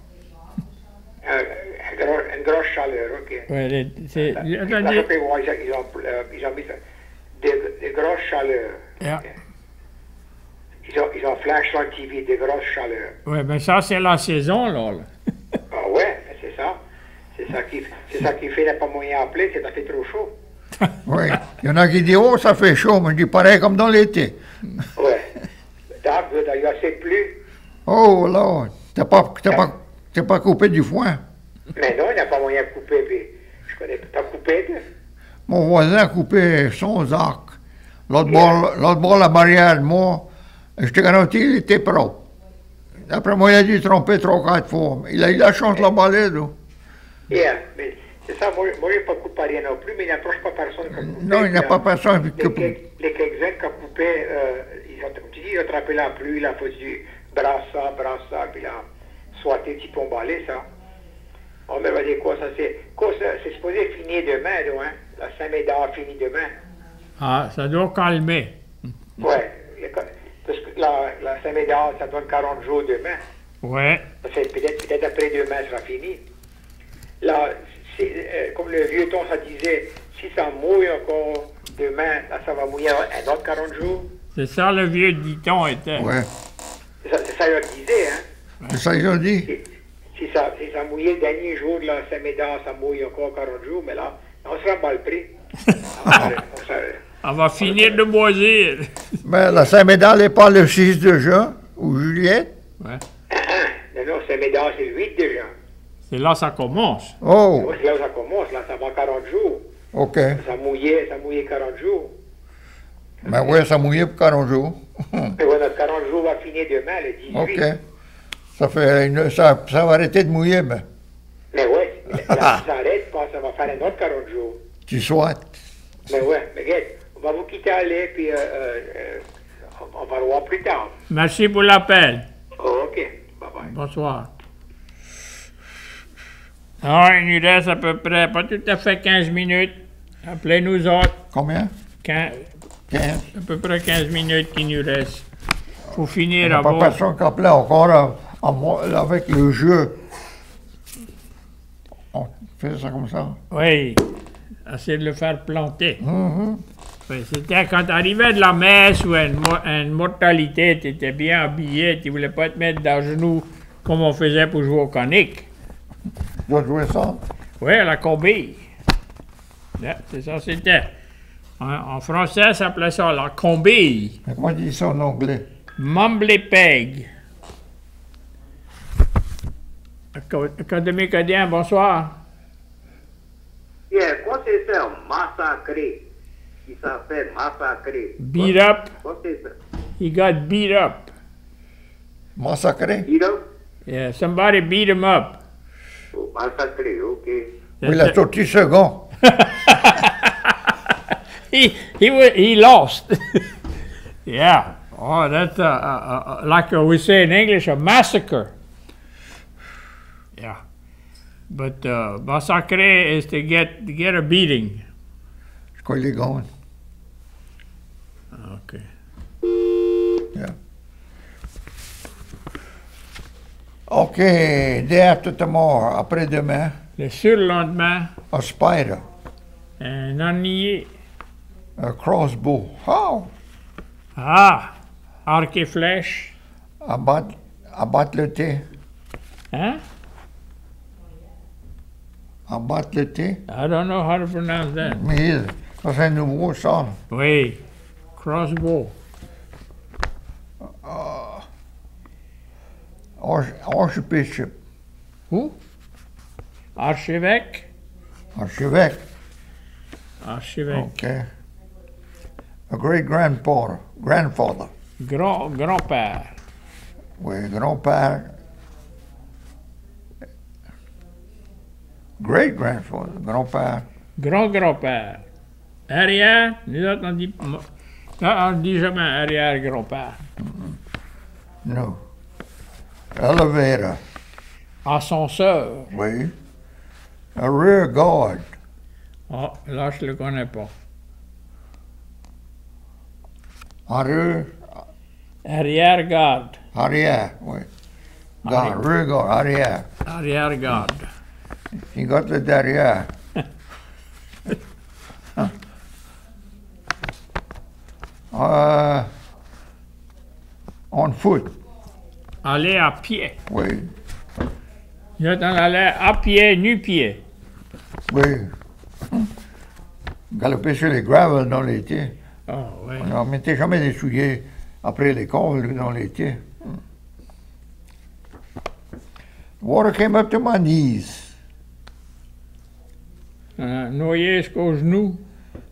Speaker 4: Un, un gros, une grosse chaleur, ok.
Speaker 2: C'est-
Speaker 4: ouais, ils, ont, ils, ont, ils ont mis ça. Des, des grosses chaleurs.
Speaker 2: Yeah.
Speaker 4: Ils ont, ils ont flash sur la TV, des grosses chaleurs.
Speaker 2: Ouais, ben ça, c'est la saison, là. là.
Speaker 4: Ah ouais, mais c'est ça. C'est ça qui, c'est ça qui fait, il n'y a pas moyen d'appeler, c'est ça fait trop chaud. *laughs*
Speaker 1: Oui. Il y en a qui disent, oh, ça fait chaud, mais je dis pareil comme dans l'été.
Speaker 4: Donc, y a assez plus.
Speaker 1: Oh, là, t'as pas, pas, pas coupé du foin.
Speaker 4: Mais non, il n'y a pas moyen de couper. Puis, je connais pas. T'as coupé, toi?
Speaker 1: Mon voisin a coupé son arc. L'autre bord, l'autre bord, la barrière de moi, je te garantis, il était propre. D'après moi, il a dû tromper trois, quatre fois. Il a eu la chance de la balayer, là.
Speaker 4: Yeah, mais c'est ça, moi, moi je n'ai pas coupé rien non plus, mais il n'approche pas personne qui a coupé.
Speaker 1: Non, il n'y a pas
Speaker 4: euh,
Speaker 1: personne qui
Speaker 4: quelques- les quelques-uns qui ont coupé, euh, ils ont, comme tu dis, ils ont attrapé la pluie, il a foutu brasse ça, brasse ça, puis là, soité, petit pont balai, ça. On me va dire quoi, ça c'est. Quoi, ça, c'est supposé finir demain, là, hein? La Saint-Médard finit demain.
Speaker 2: Ah, ça doit calmer.
Speaker 4: Ca- Parce que la, la Saint-Médard, ça donne 40 jours demain.
Speaker 2: Ouais.
Speaker 4: Fait peut-être peut après demain, ça sera fini. Là, si- euh, comme le vieux temps, ça disait, si ça mouille encore demain, là, ça va mouiller un autre 40 jours.
Speaker 2: C'est ça le vieux diton était.
Speaker 1: Ouais.
Speaker 4: C'est ça, c'est ça qu'il disait, hein.
Speaker 1: C'est ça qu'ils ont dit.
Speaker 4: Si, si ça, si ça mouillait le dernier jour de la Saint-Médard, ça mouille encore 40 jours, mais là, on sera mal pris. *laughs* On
Speaker 2: va finir de moisir.
Speaker 1: Mais la Saint-Médard n'est pas le 6 de juin, ou Juliette.
Speaker 2: Ouais.
Speaker 4: non, non, Saint-Médard, c'est le 8 déjà.
Speaker 2: C'est là que ça commence.
Speaker 1: Oh,
Speaker 4: C'est là où ça commence, là, ça va 40 jours.
Speaker 1: OK.
Speaker 4: Ça mouillait, ça mouillait 40 jours.
Speaker 1: Mais ouais, ça mouillait pour 40 jours.
Speaker 4: Et ouais, notre 40 jours va finir demain, le 18.
Speaker 1: OK. Ça fait une, ça, ça va arrêter de mouiller, mais
Speaker 4: Mais ouais, *laughs* là, si ça arrête pas, ça va faire un autre 40 jours.
Speaker 1: tu souhaites.
Speaker 4: Mais ouais, mais regarde, on va vous quitter aller, puis euh, euh, on, on va le voir plus tard.
Speaker 2: Merci pour l'appel.
Speaker 4: Oh, OK, bye bye.
Speaker 2: Bonsoir. Ah, il nous reste à peu près, pas tout à fait 15 minutes. Appelez-nous autres.
Speaker 1: Combien?
Speaker 2: 15
Speaker 1: 15.
Speaker 2: à peu près 15 minutes qui nous restent. Faut finir
Speaker 1: n'y a pas personne qui appelait encore euh, avec le jeu. On fait ça comme ça.
Speaker 2: Oui. Essayer de le faire planter.
Speaker 1: Mhm.
Speaker 2: Oui, C'était quand tu arrivais de la messe ou à une, à une mortalité, tu étais bien habillé, tu voulais pas te mettre dans genoux comme on faisait pour jouer au conique.
Speaker 1: Tu dois jouer ça?
Speaker 2: Oui, à la combille. C'est ça, c'était. En, en français, ça s'appelait ça la combille.
Speaker 1: Mais comment on dit ça en anglais?
Speaker 2: Mumbly peg. Académie bonsoir.
Speaker 5: Yeah, quoi c'est ça, massacré? Il s'appelle massacré.
Speaker 2: Beat up.
Speaker 5: Quoi c'est ça?
Speaker 2: He got beat up.
Speaker 1: Massacré?
Speaker 5: You know?
Speaker 2: Yeah, somebody beat him up.
Speaker 5: Oh, massacré, ok.
Speaker 1: Oui, il a sorti second.
Speaker 2: he he wa- he lost. *laughs* yeah. Oh, that's uh, uh, uh, like we say in English, a massacre. Yeah. But uh, massacre is to get to get a beating.
Speaker 1: C'est quoi les gants?
Speaker 2: Okay.
Speaker 1: OK, day after tomorrow, après-demain,
Speaker 2: Le surlendemain,
Speaker 1: a spider,
Speaker 2: un ennuyé.
Speaker 1: a crossbow. Oh!
Speaker 2: Ah, arc et flèche.
Speaker 1: Abattre, abattre le thé.
Speaker 2: Hein?
Speaker 1: Abattre le thé.
Speaker 2: I don't know how to pronounce that.
Speaker 1: Mais ça, c'est un nouveau, ça.
Speaker 2: Oui. Crossbow.
Speaker 1: Arch- Archbishop,
Speaker 2: Où? Archevêque.
Speaker 1: archevêque.
Speaker 2: Archevêque.
Speaker 1: OK. A great grandfather, grandfather.
Speaker 2: Grand, grand-père.
Speaker 1: Oui, grand-père. Great grandfather, grand-père.
Speaker 2: Grand-grand-père. Arrière, nous autres, on dit... Non, on dit jamais arrière-grand-père.
Speaker 1: No. Elevator,
Speaker 2: Ascenseur.
Speaker 1: oui. A rear guard,
Speaker 2: Oh, là, je le connais pas.
Speaker 1: arrière,
Speaker 2: Arrière-garde.
Speaker 1: arrière, oui. Guard, rear guard, arrière.
Speaker 2: Arrière-garde.
Speaker 1: Il got le derrière. Euh, *laughs* on foot,
Speaker 2: Aller à pied.
Speaker 1: oui,
Speaker 2: autres, on allait à pied, nu-pied.
Speaker 1: oui. Galoper sur les gravel dans l'été.
Speaker 2: Oh, oui.
Speaker 1: On n'en mettait jamais des souliers après l'école dans l'été. Water came up to my knees.
Speaker 2: A noyé jusqu'aux genoux.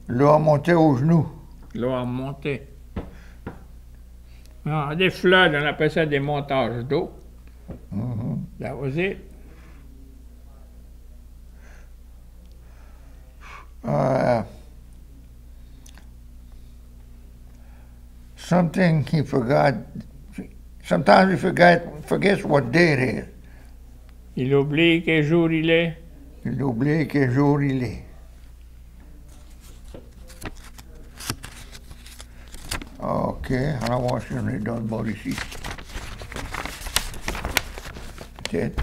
Speaker 1: L'eau a monté aux genoux.
Speaker 2: L'eau a monté. Ah, des floods, on appelle ça des montages d'eau. That was it.
Speaker 1: Uh, something he forgot. Sometimes he forget, forgets what day it is.
Speaker 2: Il oublie quel jour il est.
Speaker 1: Il oublie quel jour il est. OK, alors voir si on est dans le bord ici. Peut-être.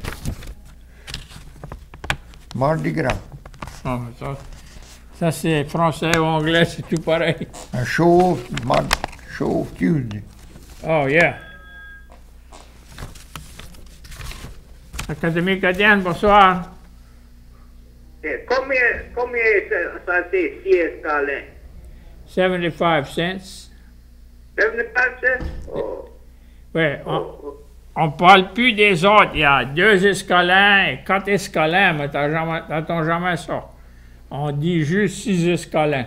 Speaker 1: Mardi Gras.
Speaker 2: Ah, mais ça, ça c'est français ou anglais, c'est tout pareil.
Speaker 1: Un chauve, mar, chauve tude.
Speaker 2: Oh, yeah. Académie canadienne, bonsoir.
Speaker 5: Eh, Combien, combien ça, ça c'est six escalins?
Speaker 2: 75 cents.
Speaker 5: 75 cents? Oh.
Speaker 2: Ouais, on,
Speaker 5: oh.
Speaker 2: on parle plus des autres. Il y a deux escalins et quatre escalins, mais t'as jamais- t'entends jamais ça. On dit juste six escalins.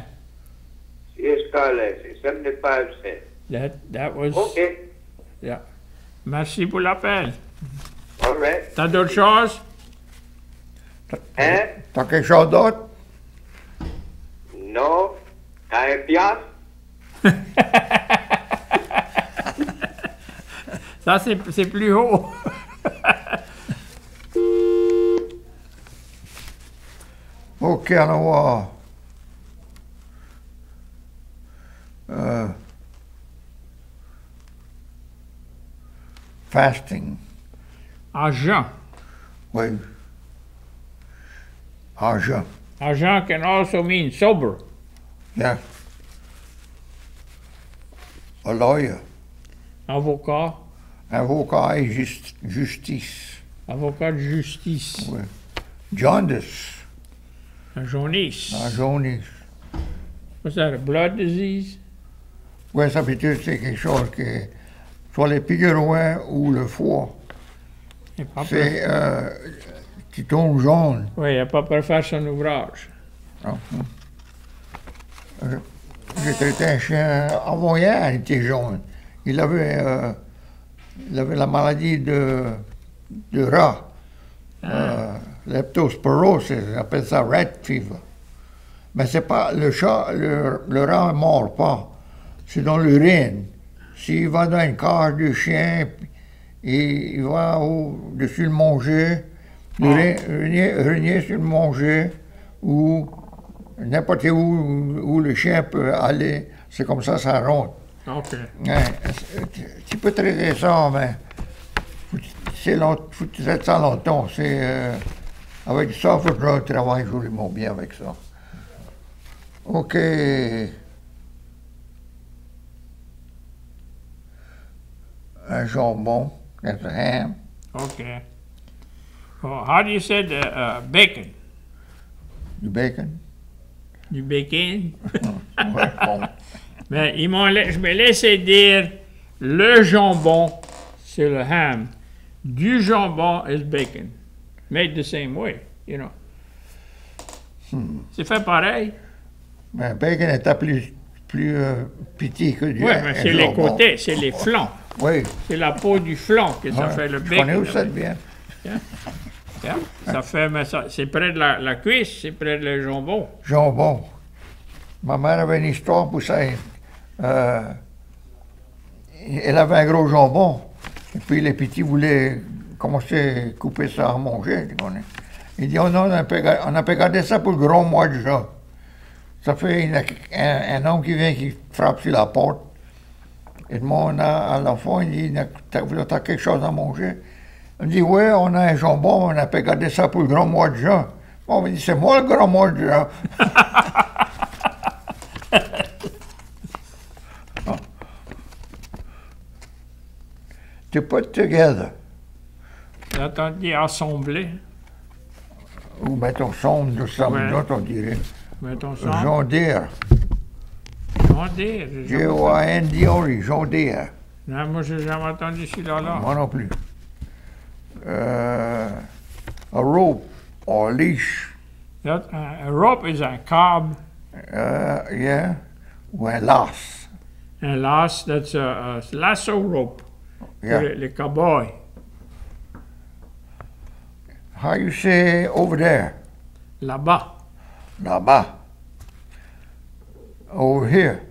Speaker 5: Six escalins, c'est 75 cents.
Speaker 2: That, that was...
Speaker 5: OK.
Speaker 2: Yeah. Merci pour l'appel.
Speaker 5: All right.
Speaker 2: T'as d'autres choses?
Speaker 5: Hein?
Speaker 1: T'as quelque chose d'autre?
Speaker 5: Non. T'as un piastre? *laughs*
Speaker 2: Ça, c'est c'est plus haut. *laughs*
Speaker 1: OK, alors voir. Euh, fasting,
Speaker 2: Argent.
Speaker 1: oui. Argent,
Speaker 2: Argent can also mean sober.
Speaker 1: yeah. A lawyer,
Speaker 2: Avocat.
Speaker 1: Avocat et jus- justice,
Speaker 2: Avocat de justice.
Speaker 1: oui. Jaundice,
Speaker 2: La jaunisse.
Speaker 1: la jaunisse.
Speaker 2: What's that, a blood disease?
Speaker 1: Oui, ça peut être c'est quelque chose que soit les piqûres ou le foie,
Speaker 2: pas
Speaker 1: c'est euh, qui tombe jaune.
Speaker 2: Oui, il n'est pas prêt à faire son ouvrage.
Speaker 1: Ah, hum. Euh, J'ai traité un chien avant-hier, il était jaune. Il avait, euh, il avait la maladie de, de rat. Euh, Leptospirosis, on appelle ça rat fever. Mais c'est pas, le chat, le, le rat ne mord pas. C'est dans l'urine. S'il va dans une cage de chien, et il va au-dessus le manger, uriner- uriner sur le manger, ou n'importe où où le chien peut aller, c'est comme ça, ça rentre.
Speaker 2: OK.
Speaker 1: Ouais, c'est- tu- tu peux traiter ça, mais faut, c'est long, faut traiter ça longtemps. C'est, euh, avec ça, il faut que je travaille joliment bien avec ça. OK. Un jambon, that's a ham.
Speaker 2: OK. Well, how do you say the, uh, bacon?
Speaker 1: Du bacon.
Speaker 2: Du bacon? *laughs*
Speaker 1: Ouais, bon.
Speaker 2: Mais ils m'ont la- je me laissé dire le jambon, c'est le ham. Du jambon is bacon. Made the same way, you know. C'est fait pareil.
Speaker 1: Mais bacon est plus, plus euh, petit que du
Speaker 2: Oui, mais c'est les côtés, c'est les flancs.
Speaker 1: Oui.
Speaker 2: C'est la peau du flanc que ça
Speaker 1: ouais.
Speaker 2: fait le bacon.
Speaker 1: connais où ça vient.
Speaker 2: Yeah. Ça fait, mais ça, c'est près de la, la cuisse, c'est près de le jambon.
Speaker 1: Jambon. Ma mère avait une histoire pour ça. Euh, elle avait un gros jambon. Et puis les petits voulaient commencer à couper ça à manger. Il dit, oh on a on a ça pour le grand mois de juin. Ça fait un, homme qui vient qui frappe sur la porte. Il demande à, l'enfant, il dit, t'as quelque chose à manger? Il dit, oui, on a un jambon, on pas gardé ça pour le grand mois de juin. Bon, il dit, c'est moi le grand mois de juin. *laughs* to put together,
Speaker 2: assembler.
Speaker 1: ou mettons sombre de ça,
Speaker 2: Ouais.
Speaker 1: nous autres, on dirait.
Speaker 2: Mettons ça.
Speaker 1: John Deere,
Speaker 2: Jondire. j'ai jamais entendu.
Speaker 1: J-O-A-N-D-O-R, John Deere.
Speaker 2: Non, moi, j'ai jamais entendu celui-là. là.
Speaker 1: Moi non plus. Euh, a rope, or leash,
Speaker 2: That, uh, a rope is un câble.
Speaker 1: euh, yeah, ou un lace.
Speaker 2: Un lasso, that's a, a lasso rope.
Speaker 1: Yeah.
Speaker 2: les, les cowboys.
Speaker 1: How you say over there?
Speaker 2: Là-bas.
Speaker 1: Là-bas. Over here,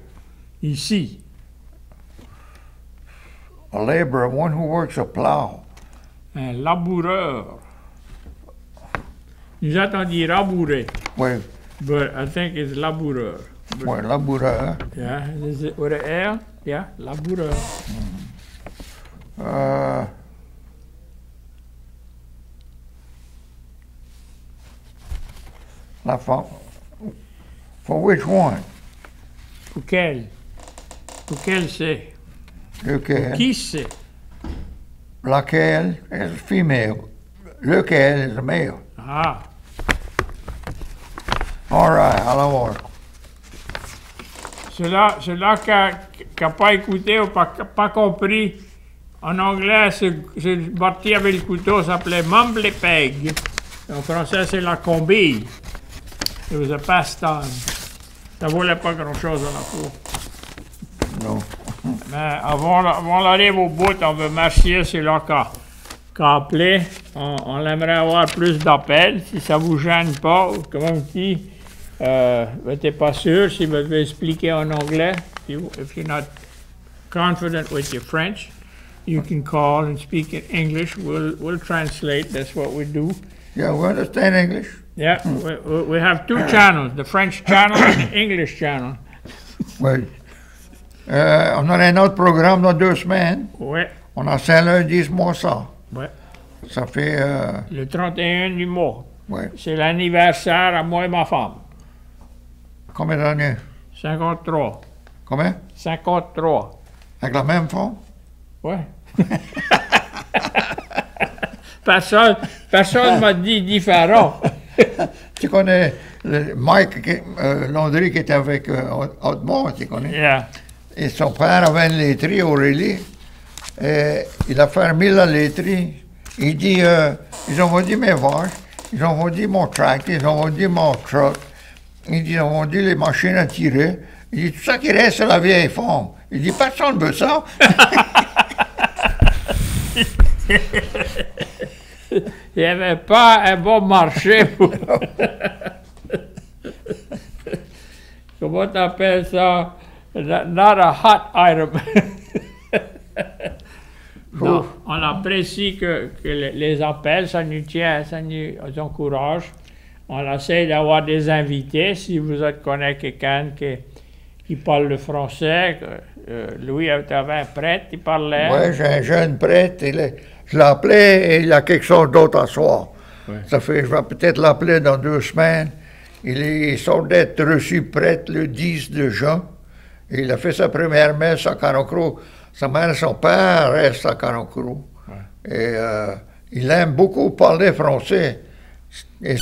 Speaker 2: Ici.
Speaker 1: a laborer, one who works a plow.
Speaker 2: Un laboureur. Nous entendu labourer,
Speaker 1: Oui,
Speaker 2: but I think it's laboureur. But,
Speaker 1: laboureur.
Speaker 2: yeah, is it with an R? Yeah, laboureur. Mm.
Speaker 1: Uh, la for, for which one?
Speaker 2: Pour quel? Pour quel c'est?
Speaker 1: Lequel?
Speaker 2: Qui c'est?
Speaker 1: Laquelle is female? Lequel is a male?
Speaker 2: Ah,
Speaker 1: All right, allons voir.
Speaker 2: celui-là, celui-là qui n'a pas écouté ou pas, pas compris, en anglais, c'est c'est parti avec le couteau, ça s'appelait Mumble Peg. En français, c'est la combille. It was a pastime. Ça valait pas grand-chose à la cour.
Speaker 1: Non.
Speaker 2: Mais avant, avant l'arrivée au bout, on veut qui a, qui a appelé. On, on aimerait avoir plus d'appels. Si ça vous gêne pas, comme on dit, euh, vous n'êtes pas sûr, si vous devez expliquer en anglais, if, you, if you're not confident with your French, you can call and speak in English. We'll, we'll translate. That's what we do.
Speaker 1: Yeah, we understand English.
Speaker 2: Yeah, hmm. we, we- we have two channels, the French channel and the English channel.
Speaker 1: Oui. Euh, on a un autre programme dans deux semaines.
Speaker 2: Ouais,
Speaker 1: On a Saint-Lundi ce mois ça.
Speaker 2: ouais.
Speaker 1: Ça fait... Euh,
Speaker 2: Le 31 du mois.
Speaker 1: ouais.
Speaker 2: C'est l'anniversaire à moi et ma femme.
Speaker 1: Combien d'années?
Speaker 2: 53.
Speaker 1: Combien?
Speaker 2: 53.
Speaker 1: Avec la même femme?
Speaker 2: Ouais. *laughs* personne personne m'a dit différent. *laughs*
Speaker 1: Tu connais Mike qui- euh, Landry qui était avec euh, tu connais?
Speaker 2: Yeah.
Speaker 1: Et son père avait une laiterie, Aurélie. Et il a fermé la laiterie. Il dit, euh, ils ont vendu mes vaches, ils ont vendu mon tracteur, ils ont vendu mon truck. Il dit, ils ont vendu les machines à tirer. Il dit, tout ça qui reste, c'est la vieille femme. Il dit, personne ne veut ça. *laughs*
Speaker 2: Il n'y avait pas un bon marché pour. Comment t'appelles ça? Not a hot item. *laughs* Non, on apprécie que, que les- appels, ça nous tient, ça nous encourage. On essaie d'avoir des invités. Si vous êtes connaissez quelqu'un qui, qui parle le français, euh, Louis avait un prêtre, il parlait.
Speaker 1: Oui, j'ai un jeune prêtre. il est- je l'appelais et il a quelque chose d'autre à soir.
Speaker 2: Ouais.
Speaker 1: Ça fait, je vais peut-être l'appeler dans deux semaines. Il est sort d'être reçu prêtre le 10 de juin. Il a fait sa première messe à Carocro. Sa mère et son père restent à Carocro. Et euh, il aime beaucoup parler français. Et